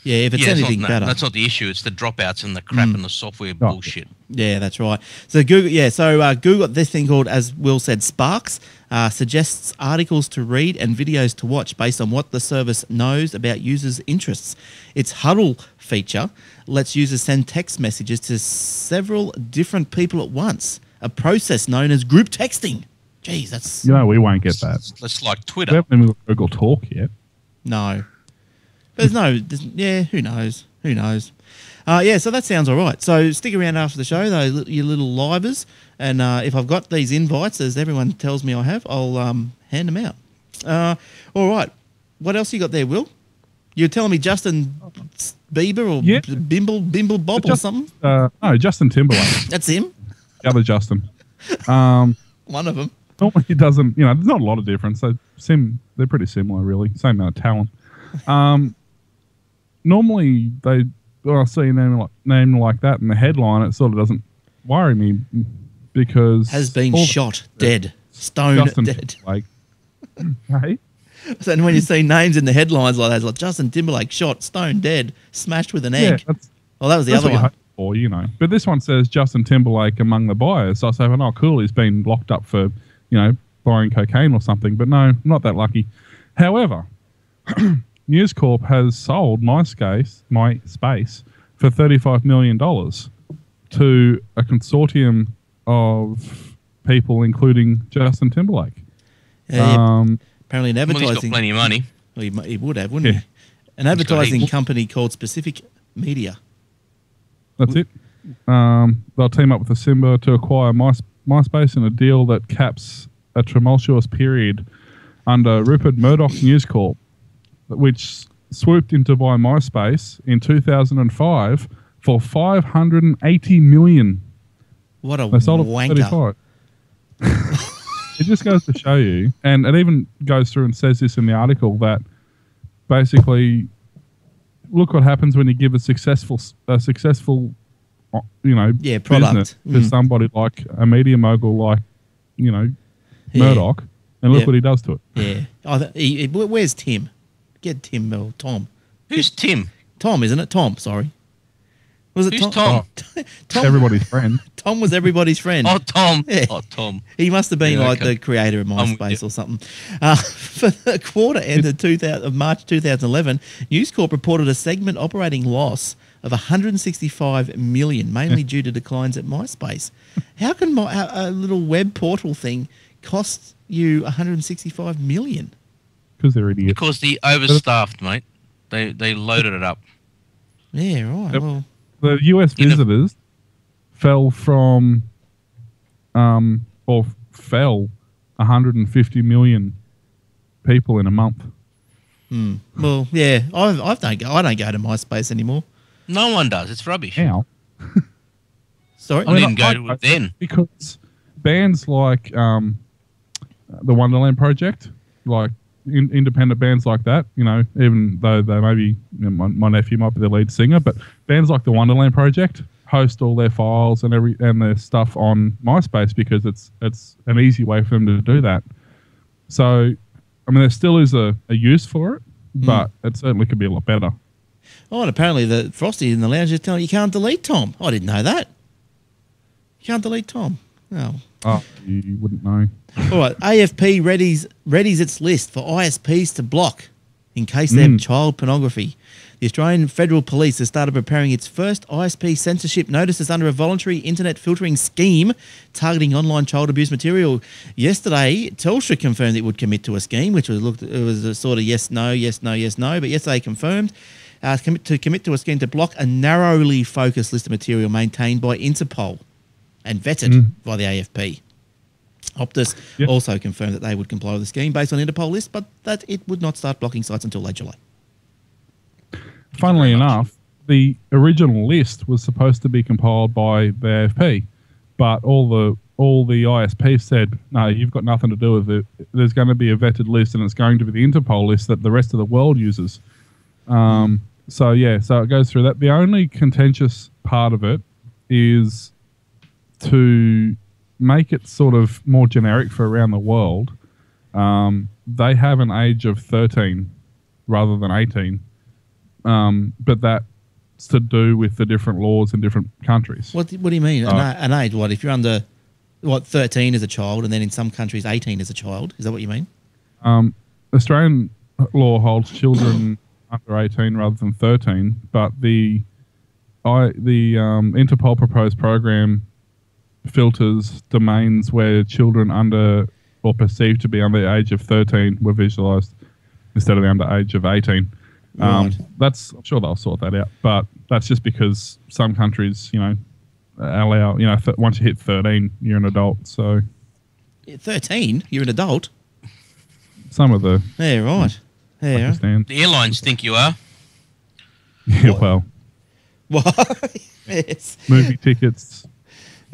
[SPEAKER 1] yeah, if it's
[SPEAKER 2] yeah, it's
[SPEAKER 1] anything
[SPEAKER 2] not, no,
[SPEAKER 1] better.
[SPEAKER 2] that's not the issue. It's the dropouts and the crap and the software
[SPEAKER 3] Oh.
[SPEAKER 2] bullshit.
[SPEAKER 1] Yeah, that's right. So Google, yeah, so uh, Google this thing called, as Will said, Sparks uh, suggests articles to read and videos to watch based on what the service knows about users' interests. Its Huddle feature lets users send text messages to several different people at once, a process known as group texting. Jeez, that's
[SPEAKER 3] You know, we won't get that.
[SPEAKER 2] It's like
[SPEAKER 3] We
[SPEAKER 2] Twitter.
[SPEAKER 3] haven't even Google Talk yet.
[SPEAKER 1] no. There's no, there's, yeah, who knows? Who knows? Uh, yeah, so that sounds all right. So stick around after the show, though, li- you little livers. And uh, if I've got these invites, as everyone tells me I have, I'll um, hand them out. Uh, all right. What else you got there, Will? You're telling me Justin Bieber or
[SPEAKER 3] Yeah.
[SPEAKER 1] Bimble Bimble Bob or something?
[SPEAKER 3] Uh, no, Justin Timberlake,
[SPEAKER 1] That's him.
[SPEAKER 3] The other Justin. Um,
[SPEAKER 1] One of them.
[SPEAKER 3] normally it doesn't. You know, there's not a lot of difference. They sim. They're pretty similar, really. Same amount of talent. Um, normally they. When I see a name like name like that in the headline, it sort of doesn't worry me because
[SPEAKER 1] Has been
[SPEAKER 3] all the-
[SPEAKER 1] shot, dead, stone
[SPEAKER 3] Justin
[SPEAKER 1] dead.
[SPEAKER 3] Timberlake. hey,
[SPEAKER 1] So when you see names in the headlines like that, it's like Justin Timberlake shot, stone dead, smashed with an egg.
[SPEAKER 3] that's
[SPEAKER 1] well, that was the other one.
[SPEAKER 3] Hope for, you know. But this one says Justin Timberlake among the buyers. So I say, well, oh, cool, he's been locked up for, you know, buying cocaine or something. But no, not that lucky. However, News Corp has sold MySpace, MySpace for $35 million to a consortium of people, including Justin Timberlake.
[SPEAKER 1] Yeah, yeah.
[SPEAKER 3] Um,
[SPEAKER 1] Apparently, an
[SPEAKER 2] Well, he's got plenty of money.
[SPEAKER 1] well, he, he would have, wouldn't
[SPEAKER 3] Yeah.
[SPEAKER 1] he? An advertising company called Specific Media.
[SPEAKER 3] That's it. Um, they'll team up with the Simba to acquire My, MySpace in a deal that caps a tumultuous period under Rupert Murdoch News Corp, which swooped in to buy MySpace in 2005 for 580 million.
[SPEAKER 1] What a
[SPEAKER 3] They sold
[SPEAKER 1] wanker!
[SPEAKER 3] it just goes to show you, and it even goes through and says this in the article that basically, look what happens when you give a successful, a successful, uh, you know,
[SPEAKER 1] Yeah, product.
[SPEAKER 3] business to
[SPEAKER 1] Mm.
[SPEAKER 3] somebody like a media mogul like, you know,
[SPEAKER 1] Yeah.
[SPEAKER 3] Murdoch, and look
[SPEAKER 1] Yeah.
[SPEAKER 3] what he does to it.
[SPEAKER 1] Yeah. Oh, th- he, he- where's Tim? Get Tim or Tom.
[SPEAKER 2] Who's Tim?
[SPEAKER 1] Tom, isn't it? Tom. Sorry. Was it
[SPEAKER 2] Who's
[SPEAKER 1] Tom?
[SPEAKER 2] Tom?
[SPEAKER 1] Tom.
[SPEAKER 3] Everybody's friend.
[SPEAKER 1] Tom was everybody's friend.
[SPEAKER 2] Oh, Tom.
[SPEAKER 1] Yeah.
[SPEAKER 2] Oh, Tom.
[SPEAKER 1] He must have been
[SPEAKER 2] Yeah,
[SPEAKER 1] like
[SPEAKER 2] okay.
[SPEAKER 1] the creator of
[SPEAKER 2] I'm with
[SPEAKER 1] MySpace
[SPEAKER 2] you.
[SPEAKER 1] or something. Uh, for the quarter ended 2000, of March 2011, News Corp reported a segment operating loss of 165 million, mainly due to declines at MySpace. How can my, a, a little web portal thing cost you 165 million?
[SPEAKER 3] Because they're idiots.
[SPEAKER 2] Because the overstaffed, mate. They they loaded it up.
[SPEAKER 1] Yeah, right.
[SPEAKER 3] Yep.
[SPEAKER 1] Well,
[SPEAKER 3] the US
[SPEAKER 2] You know-
[SPEAKER 3] visitors fell from, um, or fell 150 million people in a month.
[SPEAKER 1] hmm. well, yeah. I've, I don't go. I don't go to MySpace anymore.
[SPEAKER 2] No one does. It's rubbish.
[SPEAKER 3] Now,
[SPEAKER 1] Sorry.
[SPEAKER 2] I
[SPEAKER 3] mean,
[SPEAKER 2] didn't go
[SPEAKER 3] I-
[SPEAKER 2] to it then.
[SPEAKER 3] because bands like um, the Wonderland Project, like in, independent bands like that, you know, even though they may be, you know, my, my nephew might be the lead singer, but bands like the Wonderland Project host all their files and every and their stuff on MySpace because it's it's an easy way for them to do that. So, I mean, there still is a, a use for it, mm. but it certainly could be a lot better.
[SPEAKER 1] Oh, and apparently the Frosty in the lounge is telling you can't delete Tom. I didn't know that. You can't delete Tom. Oh.
[SPEAKER 3] Oh, you, wouldn't know.
[SPEAKER 1] All right. AFP readies, readies its list for ISPs to block in case they have
[SPEAKER 3] Mm.
[SPEAKER 1] child pornography. The Australian Federal Police has started preparing its first ISP censorship notices under a voluntary internet filtering scheme targeting online child abuse material. Yesterday, Telstra confirmed it would commit to a scheme, which was looked it was a sort of yes, no, yes, no, yes, no. But yesterday confirmed uh, commit to commit to a scheme to block a narrowly focused list of material maintained by Interpol and vetted
[SPEAKER 3] Mm.
[SPEAKER 1] by the AFP. Optus
[SPEAKER 3] Yeah.
[SPEAKER 1] also confirmed that they would comply with the scheme based on Interpol list, but that it would not start blocking sites until late July.
[SPEAKER 3] Funnily enough, the original list was supposed to be compiled by the AFP, but all the all the ISP said, no, you've got nothing to do with it. There's going to be a vetted list, and it's going to be the Interpol list that the rest of the world uses. Um, so yeah, so it goes through that. The only contentious part of it is to make it sort of more generic for around the world. Um, they have an age of 13 rather than 18 um, but that's to do with the different laws in different countries.
[SPEAKER 1] What do, what do you mean? An, a- an age? What if you're under what 13 as a child, and then in some countries 18 as a child? Is that what you mean?
[SPEAKER 3] Um, Australian law holds children under 18 rather than 13, but the I, the um, Interpol proposed program filters domains where children under or perceived to be under the age of 13 were visualized instead of the under age of 18. Um,
[SPEAKER 1] Right.
[SPEAKER 3] That's I'm sure they'll sort that out, but that's just because some countries, you know, allow you know th- once you hit 13, you're an adult. So
[SPEAKER 1] Thirteen. You're an adult.
[SPEAKER 3] some of the
[SPEAKER 1] Yeah, right. Yeah.
[SPEAKER 3] Pakistan,
[SPEAKER 2] The airlines think you are.
[SPEAKER 3] yeah, well,
[SPEAKER 1] What? yes.
[SPEAKER 3] movie tickets,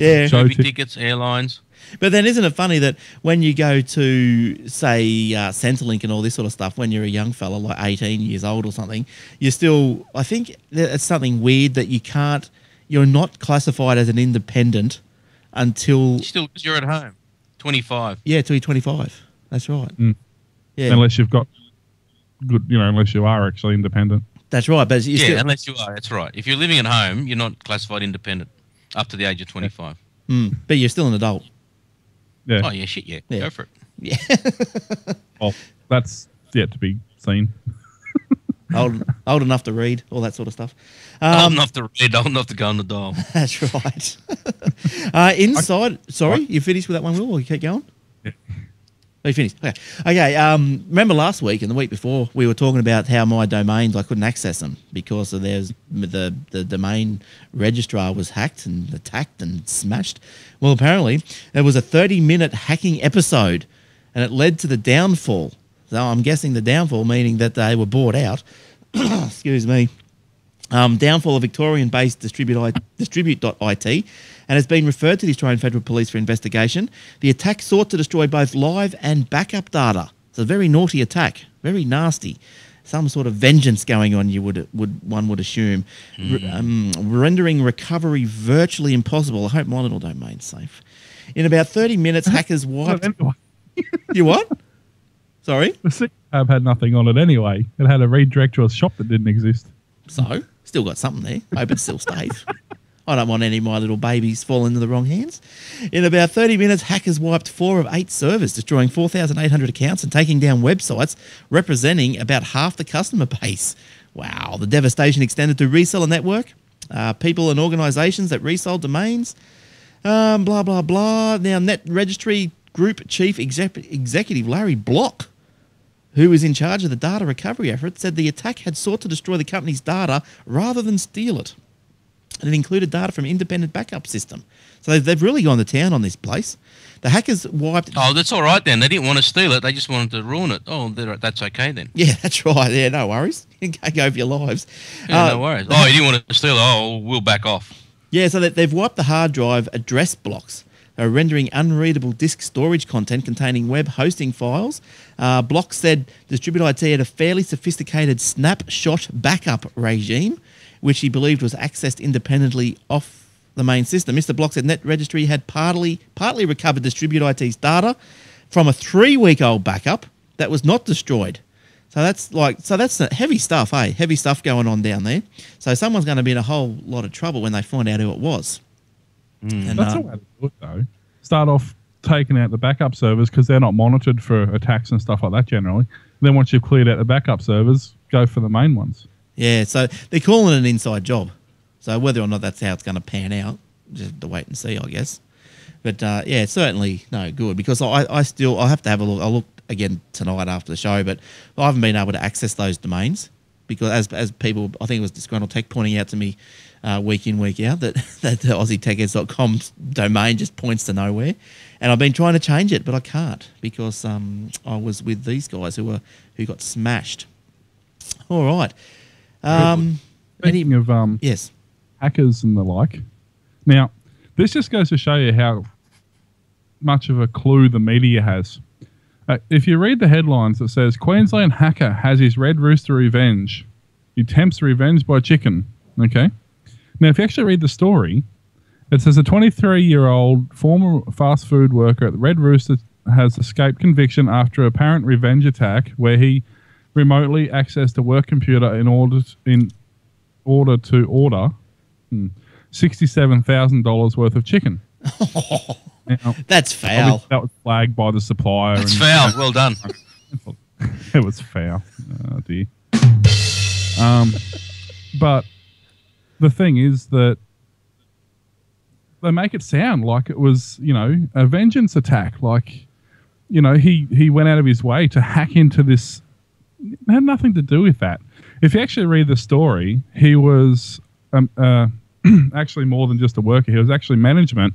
[SPEAKER 1] Yeah.
[SPEAKER 3] Show
[SPEAKER 2] Movie
[SPEAKER 3] tic-
[SPEAKER 2] tickets, airlines.
[SPEAKER 1] But then, isn't it funny that when you go to, say, uh, Centrelink and all this sort of stuff, when you're a young fella, like 18 years old or something, you're still, I think it's something weird that you can't, you're not classified as an independent until,
[SPEAKER 2] Still, you're at home. 25.
[SPEAKER 1] yeah, till you're 25. That's right.
[SPEAKER 3] Mm.
[SPEAKER 1] Yeah,
[SPEAKER 3] unless you've got good, you know, unless you are actually independent.
[SPEAKER 1] that's right. But you
[SPEAKER 2] yeah,
[SPEAKER 1] still,
[SPEAKER 2] unless you are. That's right. If you're living at home, you're not classified independent up to the age of 25.
[SPEAKER 1] mm, but you're still an adult.
[SPEAKER 3] Yeah.
[SPEAKER 2] Oh, yeah, shit, yeah.
[SPEAKER 1] Yeah.
[SPEAKER 2] Go for it.
[SPEAKER 1] Yeah.
[SPEAKER 3] Well, that's yet to be seen.
[SPEAKER 1] old, old enough to read, all that sort of stuff.
[SPEAKER 2] old
[SPEAKER 1] Um,
[SPEAKER 2] enough to read, old enough to go on the dial.
[SPEAKER 1] That's right. uh, inside, sorry, you finished with that one, Will? Or you keep going?
[SPEAKER 3] Yeah.
[SPEAKER 1] Oh, you finished. Okay. Okay. Um, remember last week and the week before, we were talking about how my domains I couldn't access them because of there's the the domain registrar was hacked and attacked and smashed. Well, apparently there was a 30 minute hacking episode, and it led to the downfall. So I'm guessing the downfall meaning that they were bought out. Excuse me um, downfall of Victorian-based distribute, distribute.it and has been referred to the Australian Federal Police for investigation. The attack sought to destroy both live and backup data. It's a very naughty attack, very nasty. Some sort of vengeance going on, you would would one would assume, Re- um, rendering recovery virtually impossible. I hope my little domain's safe. In about 30 minutes, hackers wiped. You what? Sorry.
[SPEAKER 3] the SIG tab had nothing on it anyway. It had a redirect to a shop that didn't exist.
[SPEAKER 1] So, still got something there. Hope it's still safe. I don't want any of my little babies falling into the wrong hands. In about 30 minutes, hackers wiped four of eight servers, destroying 4,800 accounts and taking down websites representing about half the customer base. Wow. The devastation extended to reseller network, uh, people and organizations that resold domains, um, blah, blah, blah. Now, Net Registry Group Chief Exec- Executive Larry Bloch who was in charge of the data recovery effort, said the attack had sought to destroy the company's data rather than steal it. And it included data from independent backup system. So they've, they've really gone to town on this place. The hackers wiped.
[SPEAKER 2] Oh, that's all right then. They didn't want to steal it. They just wanted to ruin it. Oh, that's okay then.
[SPEAKER 1] Yeah, that's right. Yeah, no worries. You can go over your lives.
[SPEAKER 2] Yeah,
[SPEAKER 1] Uh,
[SPEAKER 2] no worries. Oh, you didn't want to steal it. Oh, we'll back off.
[SPEAKER 1] Yeah, so they've wiped the hard drive address blocks, uh, rendering unreadable disk storage content containing web hosting files. Uh, Bloch said Distribute IT had a fairly sophisticated snapshot backup regime, which he believed was accessed independently off the main system. Mr. Bloch said Net Registry had partly partly recovered Distribute IT's data from a three-week-old backup that was not destroyed. So that's like so that's heavy stuff, hey? Heavy stuff going on down there. So someone's going to be in a whole lot of trouble when they find out who it was. And,
[SPEAKER 3] That's
[SPEAKER 1] uh,
[SPEAKER 3] a way to do it, though. Start off taking out the backup servers because they're not monitored for attacks and stuff like that generally. Then once you've cleared out the backup servers, go for the main ones.
[SPEAKER 1] yeah, so they're calling it an inside job. So whether or not that's how it's going to pan out, just have to wait and see, I guess. But uh, yeah, certainly no good because I, I still I have to have a look. I'll look again tonight after the show, but I haven't been able to access those domains because as as people, I think it was Disgruntled Tech pointing out to me uh, week in week out that that the AussieTechheads.com domain just points to nowhere, and I've been trying to change it, but I can't because um, I was with these guys who were who got smashed. All right. Um, any,
[SPEAKER 3] Speaking of um,
[SPEAKER 1] yes.
[SPEAKER 3] hackers and the like. Now, this just goes to show you how much of a clue the media has. Uh, if you read the headlines, it says Queensland hacker has his red rooster revenge. He tempts revenge by chicken. Okay. Now, if you actually read the story, it says a 23 year old former fast food worker at the Red Rooster has escaped conviction after an apparent revenge attack where he remotely accessed a work computer in order in order to order hmm, sixty-seven thousand dollars worth of chicken. Now,
[SPEAKER 1] That's foul.
[SPEAKER 3] that was flagged by the supplier.
[SPEAKER 2] That's
[SPEAKER 3] and-
[SPEAKER 2] foul. Well done.
[SPEAKER 3] it was foul. Oh dear. Um, but the thing is that they make it sound like it was, you know, a vengeance attack. Like, you know, he he went out of his way to hack into this. It had nothing to do with that. if you actually read the story, he was um, uh, actually more than just a worker. He was actually management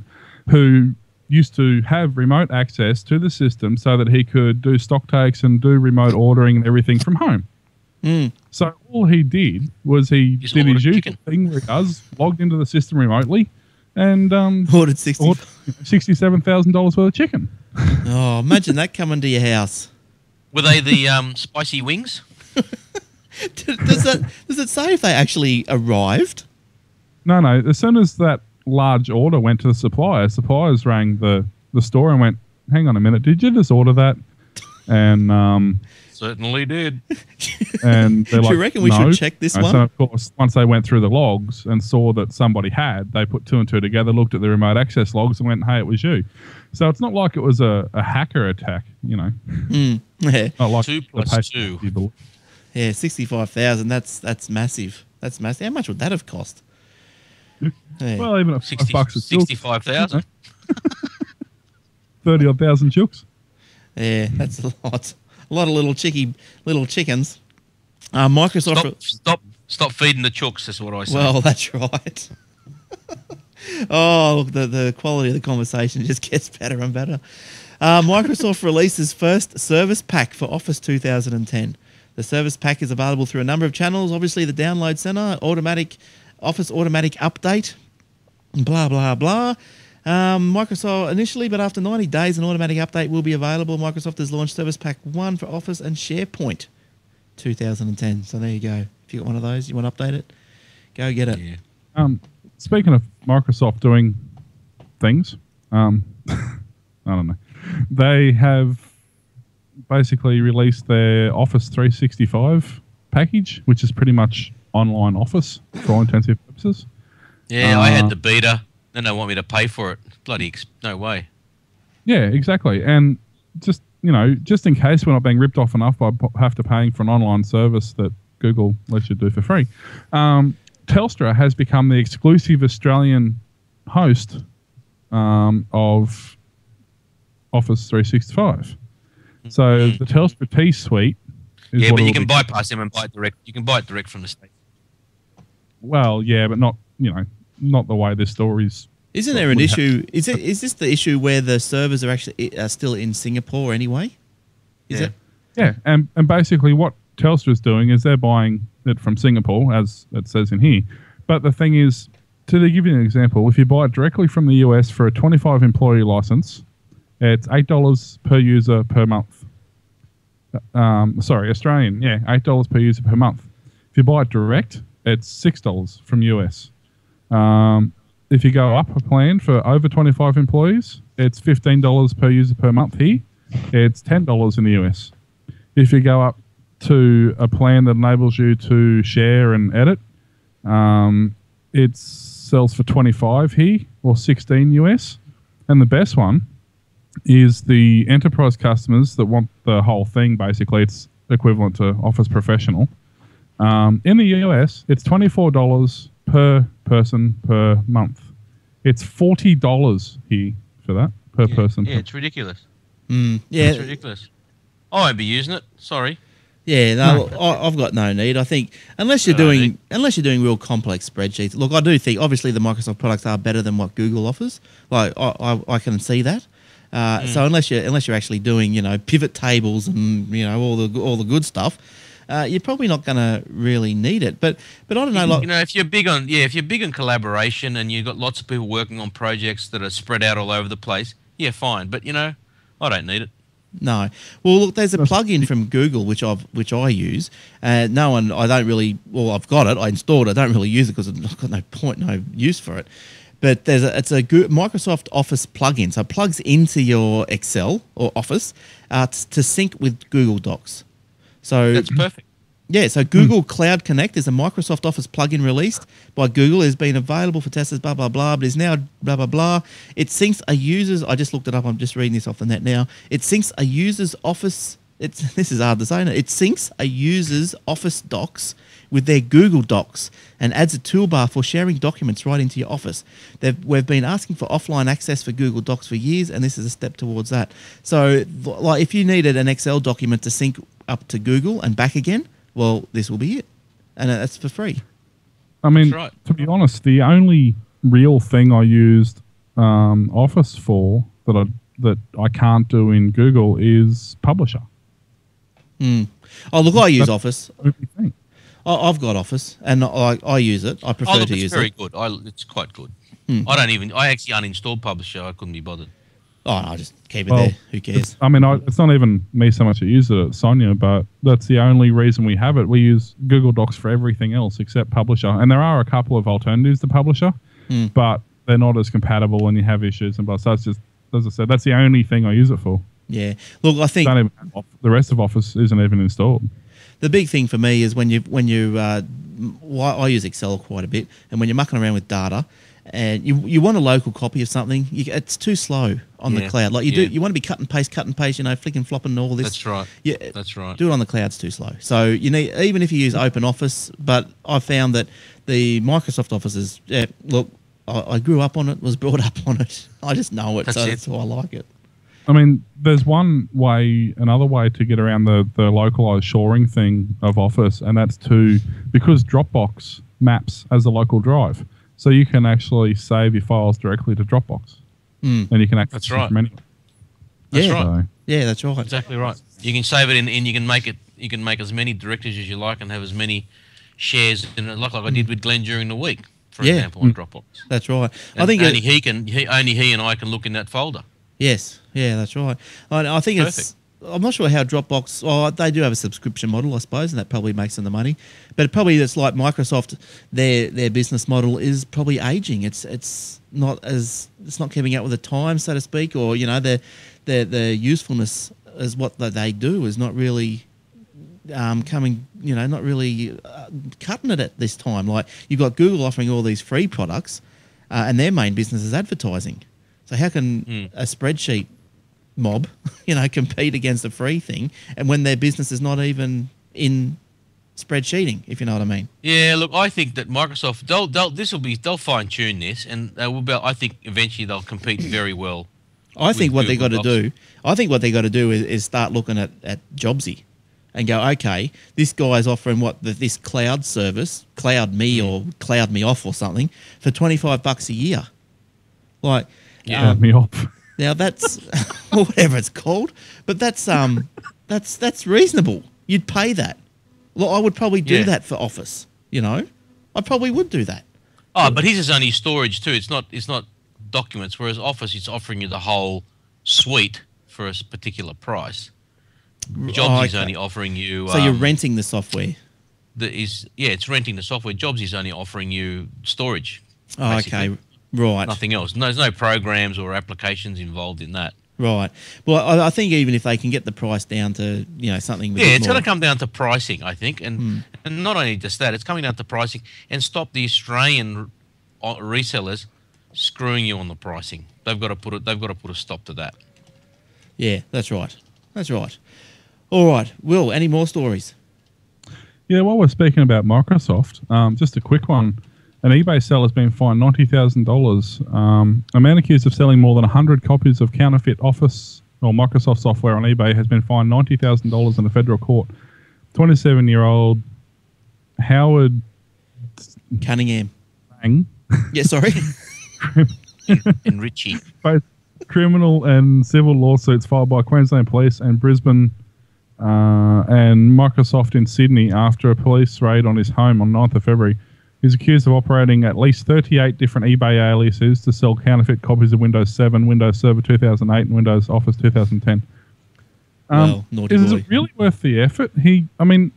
[SPEAKER 3] who used to have remote access to the system so that he could do stock takes and do remote ordering and everything from home.
[SPEAKER 1] Mm.
[SPEAKER 3] So all he did was he
[SPEAKER 2] Just
[SPEAKER 3] did his usual
[SPEAKER 2] chicken.
[SPEAKER 3] thing where he does, logged into the system remotely, and um,
[SPEAKER 1] Ordered 60.
[SPEAKER 3] ordered sixty-seven thousand dollars worth of chicken.
[SPEAKER 1] Oh, imagine that coming to your house.
[SPEAKER 2] Were they the um, spicy wings?
[SPEAKER 1] does that does it say if they actually arrived?
[SPEAKER 3] No, no. As soon as that large order went to the supplier, suppliers rang the, the store and went, "Hang on a minute, did you just order that?" And um,
[SPEAKER 2] Certainly did.
[SPEAKER 3] and they're
[SPEAKER 1] Do you reckon we should check this
[SPEAKER 3] And
[SPEAKER 1] one?
[SPEAKER 3] So of course, once they went through the logs and saw that somebody had, they put two and two together, looked at the remote access logs, and went, "Hey, it was you." So it's not like it was a, a hacker attack, you know.
[SPEAKER 1] Mm. Yeah,
[SPEAKER 3] Not like
[SPEAKER 2] Two
[SPEAKER 3] the
[SPEAKER 2] plus
[SPEAKER 3] patient
[SPEAKER 2] two.
[SPEAKER 3] people.
[SPEAKER 1] yeah, sixty-five thousand. That's that's massive. That's massive. How much would that have cost? Yeah.
[SPEAKER 3] Well, even at five
[SPEAKER 2] 60,
[SPEAKER 3] bucks a
[SPEAKER 2] 65,000.
[SPEAKER 3] thirty odd thousand chooks.
[SPEAKER 1] yeah, that's a lot. A lot of little chicky little chickens. Uh, Microsoft.
[SPEAKER 2] Stop, stop, stop feeding the chooks. That's what I say.
[SPEAKER 1] Well, that's right. oh, the, the quality of the conversation just gets better and better. Uh, Microsoft releases first service pack for Office 2010. The service pack is available through a number of channels. Obviously, the download center, automatic Office automatic update, blah blah blah. Um, Microsoft initially, but after 90 days, an automatic update will be available. Microsoft has launched Service Pack 1 for Office and SharePoint 2010. So there you go. If you got one of those, you want to update it, go get it.
[SPEAKER 2] yeah.
[SPEAKER 3] Um, speaking of Microsoft doing things, um, I don't know. They have basically released their Office 365 package, which is pretty much online Office for all intensive purposes.
[SPEAKER 2] Yeah, I
[SPEAKER 3] Uh,
[SPEAKER 2] had the beta. Then they want me to pay for it. Bloody ex- no way.
[SPEAKER 3] Yeah, exactly. And just you know, just in case we're not being ripped off enough by p- after paying for an online service that Google lets you do for free, um, Telstra has become the exclusive Australian host um, of Office 365. So
[SPEAKER 2] Mhm.
[SPEAKER 3] the Telstra T Suite. Is
[SPEAKER 2] Yeah, but you can bypass them and buy it direct. You can buy it direct from the state.
[SPEAKER 3] Well, yeah, but not you know not the way this story's.
[SPEAKER 1] Isn't there an issue? Is it is this the issue where the servers are actually are still in Singapore anyway? Is
[SPEAKER 2] Yeah.
[SPEAKER 1] it?
[SPEAKER 3] Yeah, and and basically what Telstra's doing is they're buying it from Singapore, as it says in here. But the thing is, to give you an example, if you buy it directly from the US for a 25 employee license, it's eight dollars per user per month. Um, sorry, Australian, yeah, eight dollars per user per month. If you buy it direct, it's six dollars from US. Um, if you go up a plan for over 25 employees, it's fifteen dollars per user per month here. It's ten dollars in the US. If you go up to a plan that enables you to share and edit, um, it sells for 25 here or 16 US. And the best one is the enterprise customers that want the whole thing. Basically, it's equivalent to Office Professional. Um, in the US, it's $24 per person per month. It's $40 here for that per
[SPEAKER 2] yeah.
[SPEAKER 3] person.
[SPEAKER 2] Yeah,
[SPEAKER 3] per
[SPEAKER 2] it's ridiculous.
[SPEAKER 1] Mm,
[SPEAKER 2] It's ridiculous. I won't be using it. Sorry.
[SPEAKER 1] yeah. No, I, I've got no need. I think unless you're
[SPEAKER 2] No
[SPEAKER 1] doing
[SPEAKER 2] need.
[SPEAKER 1] unless you're doing real complex spreadsheets. Look, I do think obviously the Microsoft products are better than what Google offers. Like I, I, I can see that. Uh,
[SPEAKER 2] Mm.
[SPEAKER 1] So unless you are unless you're actually doing you know pivot tables and you know all the all the good stuff, uh, you're probably not going to really need it. But but I don't know. Like,
[SPEAKER 2] you know, if you're big on yeah, if you're big on collaboration and you've got lots of people working on projects that are spread out all over the place, yeah, fine. But you know, I don't need it.
[SPEAKER 1] No. Well, look, there's a plugin from Google which I've which I use. Uh, no one, I don't really. Well, I've got it. I installed it. I don't really use it because I've got no point, no use for it. But there's a, it's a Microsoft Office plugin, so it plugs into your Excel or Office uh, to sync with Google Docs. So
[SPEAKER 2] That's perfect.
[SPEAKER 1] yeah, so Google Cloud Connect is a Microsoft Office plugin released by Google. It has been available for testers, blah, blah, blah, but is now blah, blah, blah. It syncs a user's, I just looked it up, I'm just reading this off the net now. It syncs a user's Office, it's this is hard to say, it? It syncs a user's Office docs with their Google Docs and adds a toolbar for sharing documents right into your Office. They've, we've been asking for offline access for Google Docs for years, and this is a step towards that. So, like, if you needed an Excel document to sync up to Google and back again, well, this will be it. and that's for free.
[SPEAKER 3] I mean,
[SPEAKER 2] right.
[SPEAKER 3] to be honest, the only real thing I used um, Office for that I that I can't do in Google is Publisher.
[SPEAKER 1] Oh, look, I use
[SPEAKER 3] That's-
[SPEAKER 1] Office.
[SPEAKER 3] Thing.
[SPEAKER 1] I, I've got Office, and I, I use it. I prefer
[SPEAKER 2] Oh, look,
[SPEAKER 1] to
[SPEAKER 2] it's
[SPEAKER 1] use
[SPEAKER 2] very good. I, it's quite good.
[SPEAKER 1] Hmm.
[SPEAKER 2] I don't even. I actually uninstalled Publisher. I couldn't be bothered.
[SPEAKER 1] Oh, no, I just keep it
[SPEAKER 3] Well,
[SPEAKER 1] there. Who cares?
[SPEAKER 3] I mean, I, it's not even me so much that use it, it's Sonia, but that's the only reason we have it. We use Google Docs for everything else except Publisher, and there are a couple of alternatives to Publisher,
[SPEAKER 1] Hmm.
[SPEAKER 3] but they're not as compatible when you have issues and blah. So it's just, as I said, that's the only thing I use it for.
[SPEAKER 1] Yeah. Look, I think
[SPEAKER 3] even the rest of Office isn't even installed.
[SPEAKER 1] the big thing for me is when you when you uh, well, I use Excel quite a bit, and when you're mucking around with data, and you you want a local copy of something, you, it's too slow on the cloud. Like you
[SPEAKER 2] yeah.
[SPEAKER 1] do, you want to be cut and paste, cut and paste, you know, flicking, flopping, and all this.
[SPEAKER 2] That's right.
[SPEAKER 1] Yeah,
[SPEAKER 2] That's right.
[SPEAKER 1] do it on the cloud's too slow. So you need even if you use Open Office, but I found that the Microsoft Office is yeah, look. I, I grew up on it, was brought up on it. I just know it,
[SPEAKER 2] That's
[SPEAKER 1] so
[SPEAKER 2] it.
[SPEAKER 1] that's why I like it.
[SPEAKER 3] I mean, there's one way, another way to get around the, the localized shoring thing of Office, and that's to because Dropbox maps as a local drive, so you can actually save your files directly to Dropbox,
[SPEAKER 1] Mm.
[SPEAKER 3] and you can access
[SPEAKER 2] That's
[SPEAKER 3] them
[SPEAKER 2] right.
[SPEAKER 3] from anywhere.
[SPEAKER 2] That's
[SPEAKER 1] yeah,
[SPEAKER 2] right.
[SPEAKER 3] So,
[SPEAKER 1] yeah, that's right.
[SPEAKER 2] Exactly right. You can save it in, and you can make it. You can make as many directories as you like, and have as many shares in it, like like I did with Glenn during the week, for
[SPEAKER 1] Yeah.
[SPEAKER 2] example, on Dropbox.
[SPEAKER 1] That's right. I think
[SPEAKER 2] only
[SPEAKER 1] it,
[SPEAKER 2] he can. He, only he and I can look in that folder.
[SPEAKER 1] Yes, yeah, that's right. I, I think it's. I'm not sure how Dropbox. Oh, they do have a subscription model, I suppose, and that probably makes them the money. But probably it's like Microsoft. Their their business model is probably aging. It's it's not as it's not keeping up with the time, so to speak, or you know their their their usefulness is what they do is not really um, coming, you know, not really uh, cutting it at this time. Like you've got Google offering all these free products, uh, and their main business is advertising. So how can
[SPEAKER 2] Mm.
[SPEAKER 1] a spreadsheet mob, you know, compete against the free thing, and when their business is not even in spreadsheeting, if you know what I mean?
[SPEAKER 2] Yeah, look, I think that Microsoft they'll they'll this will be they'll fine tune this, and they will be. I think eventually they'll compete very well.
[SPEAKER 1] I think
[SPEAKER 2] With
[SPEAKER 1] what they got to do, I think what they got to do is, is start looking at, at Jobsy and go, okay, this guy's offering what the, this cloud service, Cloud Me
[SPEAKER 2] Hmm.
[SPEAKER 1] or Cloud Me Off or something, for twenty five bucks a year. Like,
[SPEAKER 2] Yeah.
[SPEAKER 1] um,
[SPEAKER 3] me off.
[SPEAKER 1] Now that's whatever it's called, but that's um, that's that's reasonable. You'd pay that. Well, I would probably do
[SPEAKER 2] Yeah.
[SPEAKER 1] that for Office. You know, I probably would do that.
[SPEAKER 2] Oh, but his is only storage too. It's not it's not documents. Whereas Office, it's offering you the whole suite for a particular price. Jobs
[SPEAKER 1] Oh,
[SPEAKER 2] is only offering you.
[SPEAKER 1] So you're
[SPEAKER 2] um,
[SPEAKER 1] renting the software.
[SPEAKER 2] The, is yeah, it's renting the software. Jobs is only offering you storage.
[SPEAKER 1] Oh,
[SPEAKER 2] basically.
[SPEAKER 1] okay, right.
[SPEAKER 2] Nothing else. No, there's no programs or applications involved in that.
[SPEAKER 1] Right. Well, I, I think even if they can get the price down to you know something.
[SPEAKER 2] Yeah, it's going to come down to pricing, I think, and
[SPEAKER 1] Hmm.
[SPEAKER 2] and not only just that, it's coming down to pricing and stop the Australian uh, resellers screwing you on the pricing. They've got to put it. They've got to put a stop to that.
[SPEAKER 1] Yeah, that's right. That's right. All right, Will. Any more stories?
[SPEAKER 3] Yeah, while we're speaking about Microsoft, um, just a quick one. An eBay seller's been fined ninety thousand dollars. Um, a man accused of selling more than hundred copies of counterfeit Office or Microsoft software on eBay has been fined ninety thousand dollars in a federal court. Twenty-seven-year-old Howard
[SPEAKER 1] Cunningham.
[SPEAKER 3] Bang,
[SPEAKER 1] Yeah, sorry.
[SPEAKER 2] And Richie,
[SPEAKER 3] both criminal and civil lawsuits filed by Queensland Police and Brisbane uh, and Microsoft in Sydney after a police raid on his home on 9th of February. He's accused of operating at least 38 different eBay aliases to sell counterfeit copies of Windows 7, Windows Server 2008, and Windows Office 2010.
[SPEAKER 1] Well, naughty
[SPEAKER 3] is
[SPEAKER 1] boy.
[SPEAKER 3] it really worth the effort? He, I mean,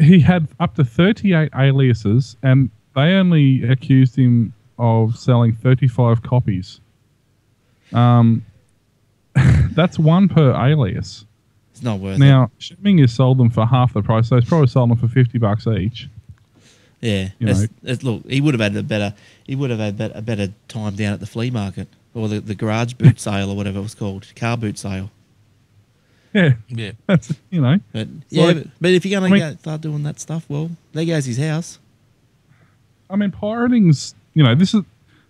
[SPEAKER 3] he had up to 38 aliases, and they only accused him of selling 35 copies. Um, that's one per alias.
[SPEAKER 1] It's not worth it.
[SPEAKER 3] Now, assuming you sold them for half the price, so he's probably sold them for 50 bucks each.
[SPEAKER 1] Yeah.
[SPEAKER 3] you
[SPEAKER 1] It's,
[SPEAKER 3] know.
[SPEAKER 1] it's, look, he would have had a better. He would have had a better time down at the flea market or the, the garage boot sale or whatever it was called, car boot sale.
[SPEAKER 3] Yeah,
[SPEAKER 2] yeah,
[SPEAKER 3] that's, you know.
[SPEAKER 1] But yeah,
[SPEAKER 3] like-
[SPEAKER 1] but, but if you're
[SPEAKER 3] I
[SPEAKER 1] going
[SPEAKER 3] mean-
[SPEAKER 1] to start doing that stuff, well, there goes his house.
[SPEAKER 3] I mean, pirating's you know this is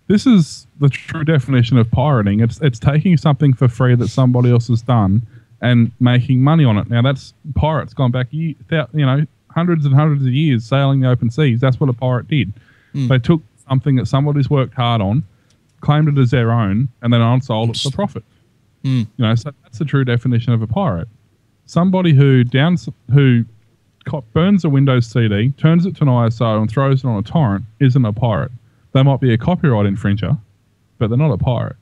[SPEAKER 3] this is the true definition of pirating. It's it's taking something for free that somebody else has done and making money on it. Now that's pirates gone back ye- thou- you know hundreds and hundreds of years sailing the open seas. That's what a pirate did.
[SPEAKER 1] Mm.
[SPEAKER 3] They took something that somebody's worked hard on, claimed it as their own, and then unsold it for profit.
[SPEAKER 1] Mm.
[SPEAKER 3] You know, so that's the true definition of a pirate. Somebody who downs who burns a Windows CD, turns it to an ISO, and throws it on a torrent isn't a pirate. They might be a copyright infringer, but they're not a pirate.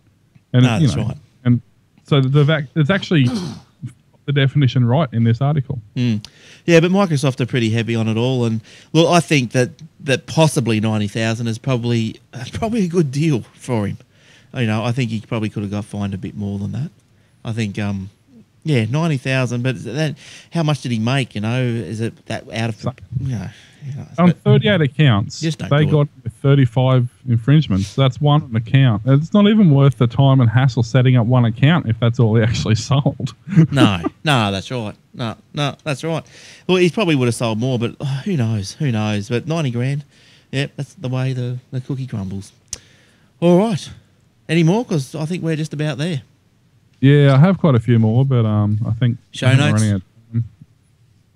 [SPEAKER 3] And
[SPEAKER 1] No,
[SPEAKER 3] you know,
[SPEAKER 1] right.
[SPEAKER 3] and so the vac- it's actually the definition right in this article.
[SPEAKER 1] Mm. Yeah, but Microsoft are pretty heavy on it all, and look, I think that that possibly ninety thousand is probably probably a good deal for him. You know, I think he probably could have got fined a bit more than that. I think, um, yeah, ninety thousand. But then, how much did he make? You know, is it that out of?
[SPEAKER 3] So-
[SPEAKER 1] You know, you know,
[SPEAKER 3] On 38 accounts, they
[SPEAKER 1] it.
[SPEAKER 3] got 35 infringements. That's one account. It's not even worth the time and hassle setting up one account if that's all he actually sold.
[SPEAKER 1] no, no, that's right. No, no, that's right. Well, he probably would have sold more, but oh, who knows? Who knows? But ninety grand. Yep, that's the way the, the cookie crumbles. All right. Any more? Because I think we're just about there.
[SPEAKER 3] yeah, I have quite a few more, but um, I think
[SPEAKER 1] Show notes?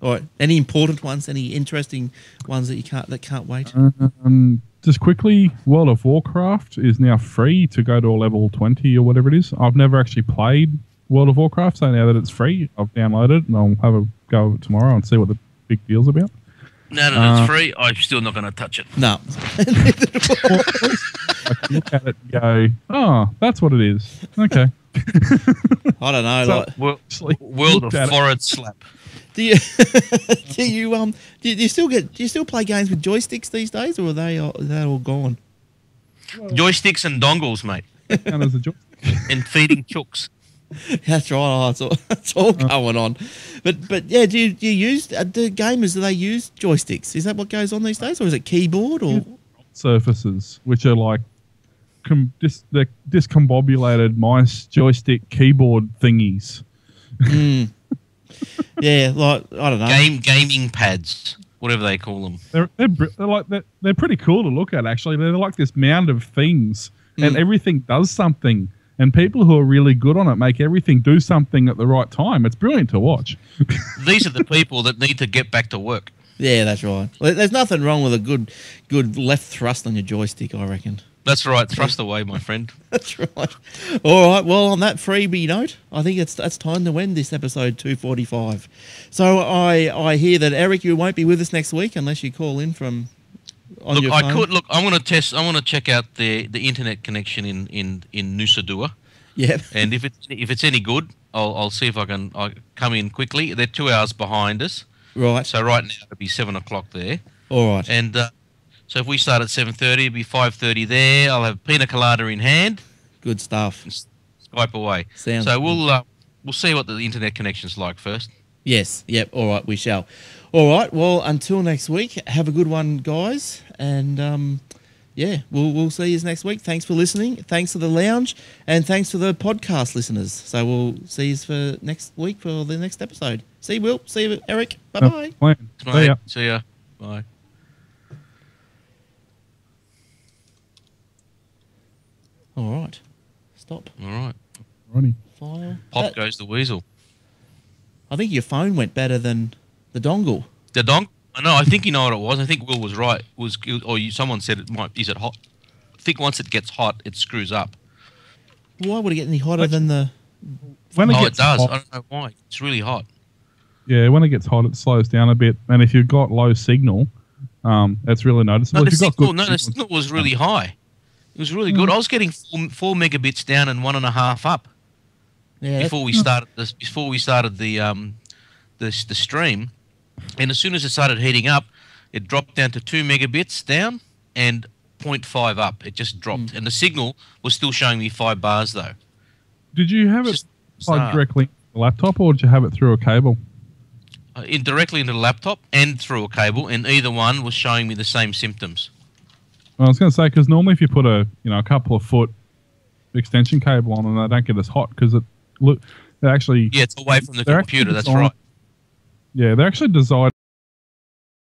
[SPEAKER 3] Running out of time.
[SPEAKER 1] All right. Any important ones? Any interesting ones that you can't that can't wait?
[SPEAKER 3] Um, just quickly, World of Warcraft is now free to go to a level 20 or whatever it is. I've never actually played World of Warcraft, so now that it's free, I've downloaded it and I'll have a go tomorrow and see what the big deal's about.
[SPEAKER 2] No, no,
[SPEAKER 3] Uh,
[SPEAKER 2] it's free, I'm still not going to touch it.
[SPEAKER 1] No.
[SPEAKER 3] I can look at it and go, oh, that's what it is. Okay.
[SPEAKER 1] I don't know.
[SPEAKER 3] So-
[SPEAKER 1] like,
[SPEAKER 2] World,
[SPEAKER 3] Actually,
[SPEAKER 2] world of
[SPEAKER 3] at it.
[SPEAKER 2] forehead slap.
[SPEAKER 1] Do you do you um do you, do you still get do you still play games with joysticks these days, or are they all, are they all gone?
[SPEAKER 2] Joysticks and dongles, mate,
[SPEAKER 3] And as a joy-
[SPEAKER 2] feeding chooks.
[SPEAKER 1] That's right. Oh, it's all, it's all going on. But but yeah, do you, do you use uh, the gamers? Do they use joysticks? Is that what goes on these days, or is it keyboard? Or
[SPEAKER 3] surfaces, which are like com- dis- they're discombobulated mice, joystick, keyboard thingies.
[SPEAKER 1] Mm. yeah, like I don't know.
[SPEAKER 2] Game gaming pads, whatever they call them.
[SPEAKER 3] They're they're, they're like they're, they're pretty cool to look at. Actually, they're like this mound of things, and
[SPEAKER 1] Mm.
[SPEAKER 3] everything does something. And people who are really good on it make everything do something at the right time. It's brilliant to watch.
[SPEAKER 2] These are the people that need to get back to work.
[SPEAKER 1] Yeah, that's right. There's nothing wrong with a good good left thrust on your joystick. I reckon.
[SPEAKER 2] That's right. Thrust away, my friend.
[SPEAKER 1] That's right. All right. Well, on that freebie note, I think it's that's time to end this episode 245. So I I hear that Eric, you won't be with us next week unless you call in from on
[SPEAKER 2] Look, I
[SPEAKER 1] phone.
[SPEAKER 2] could look. I want to test. I want to check out the the internet connection in in in Nusa Dua,
[SPEAKER 1] Yep.
[SPEAKER 2] and if it's if it's any good, I'll I'll see if I can I come in quickly. They're two hours behind us,
[SPEAKER 1] Right.
[SPEAKER 2] so right now it'll be seven o'clock there.
[SPEAKER 1] All right.
[SPEAKER 2] And uh, so if we start at seven thirty, it'll be five thirty there. I'll have pina colada in hand,
[SPEAKER 1] Good stuff.
[SPEAKER 2] and Skype away.
[SPEAKER 1] Sounds.
[SPEAKER 2] so we'll uh, we'll see what the internet connection's like first.
[SPEAKER 1] Yes. Yep. All right. We shall. All right. Well, until next week, have a good one, guys. And um, yeah, we'll we'll see you next week. Thanks for listening. Thanks to the lounge, and thanks to the podcast listeners. So we'll see you for next week for the next episode. See you, Will. See you, Eric. Bye bye.
[SPEAKER 3] Plan.
[SPEAKER 2] Mate,
[SPEAKER 3] See ya.
[SPEAKER 2] See ya. Bye.
[SPEAKER 1] All right. Stop.
[SPEAKER 2] All right.
[SPEAKER 3] Ronnie.
[SPEAKER 1] File.
[SPEAKER 2] Pop
[SPEAKER 1] That-
[SPEAKER 2] goes the weasel.
[SPEAKER 1] I think your phone went better than the dongle.
[SPEAKER 2] The donk. I know. I think you know what it was. I think Will was right. Was or you, someone said it might. Is it hot? I think once it gets hot, it screws up.
[SPEAKER 1] Why would it get any hotter than the?
[SPEAKER 3] When it
[SPEAKER 2] oh, it does.
[SPEAKER 3] hot-
[SPEAKER 2] I don't know why. It's really hot.
[SPEAKER 3] Yeah, when it gets hot, it slows down a bit. And if you've got low signal, um, that's really noticeable.
[SPEAKER 2] No, the
[SPEAKER 3] if you've got
[SPEAKER 2] signal.
[SPEAKER 3] good
[SPEAKER 2] No, the
[SPEAKER 3] signal-
[SPEAKER 2] signal was really high. It was really good. I was getting four, four megabits down and one and a half up
[SPEAKER 1] Yeah.
[SPEAKER 2] before we started this. Before we started the um, the the stream, and as soon as it started heating up, it dropped down to two megabits down and 0.5 up. It just dropped, and the signal was still showing me five bars though.
[SPEAKER 3] Did you have it
[SPEAKER 2] Just
[SPEAKER 3] plugged directly into the laptop or did you have it through a cable?
[SPEAKER 2] uh, in directly into the laptop and through a cable, and either one was showing me the same symptoms.
[SPEAKER 3] I was going to say because normally if you put a you know a couple of foot extension cable on, and they don't get as hot because it look they actually
[SPEAKER 2] Yeah, it's away from the computer. That's right.
[SPEAKER 3] yeah they're actually designed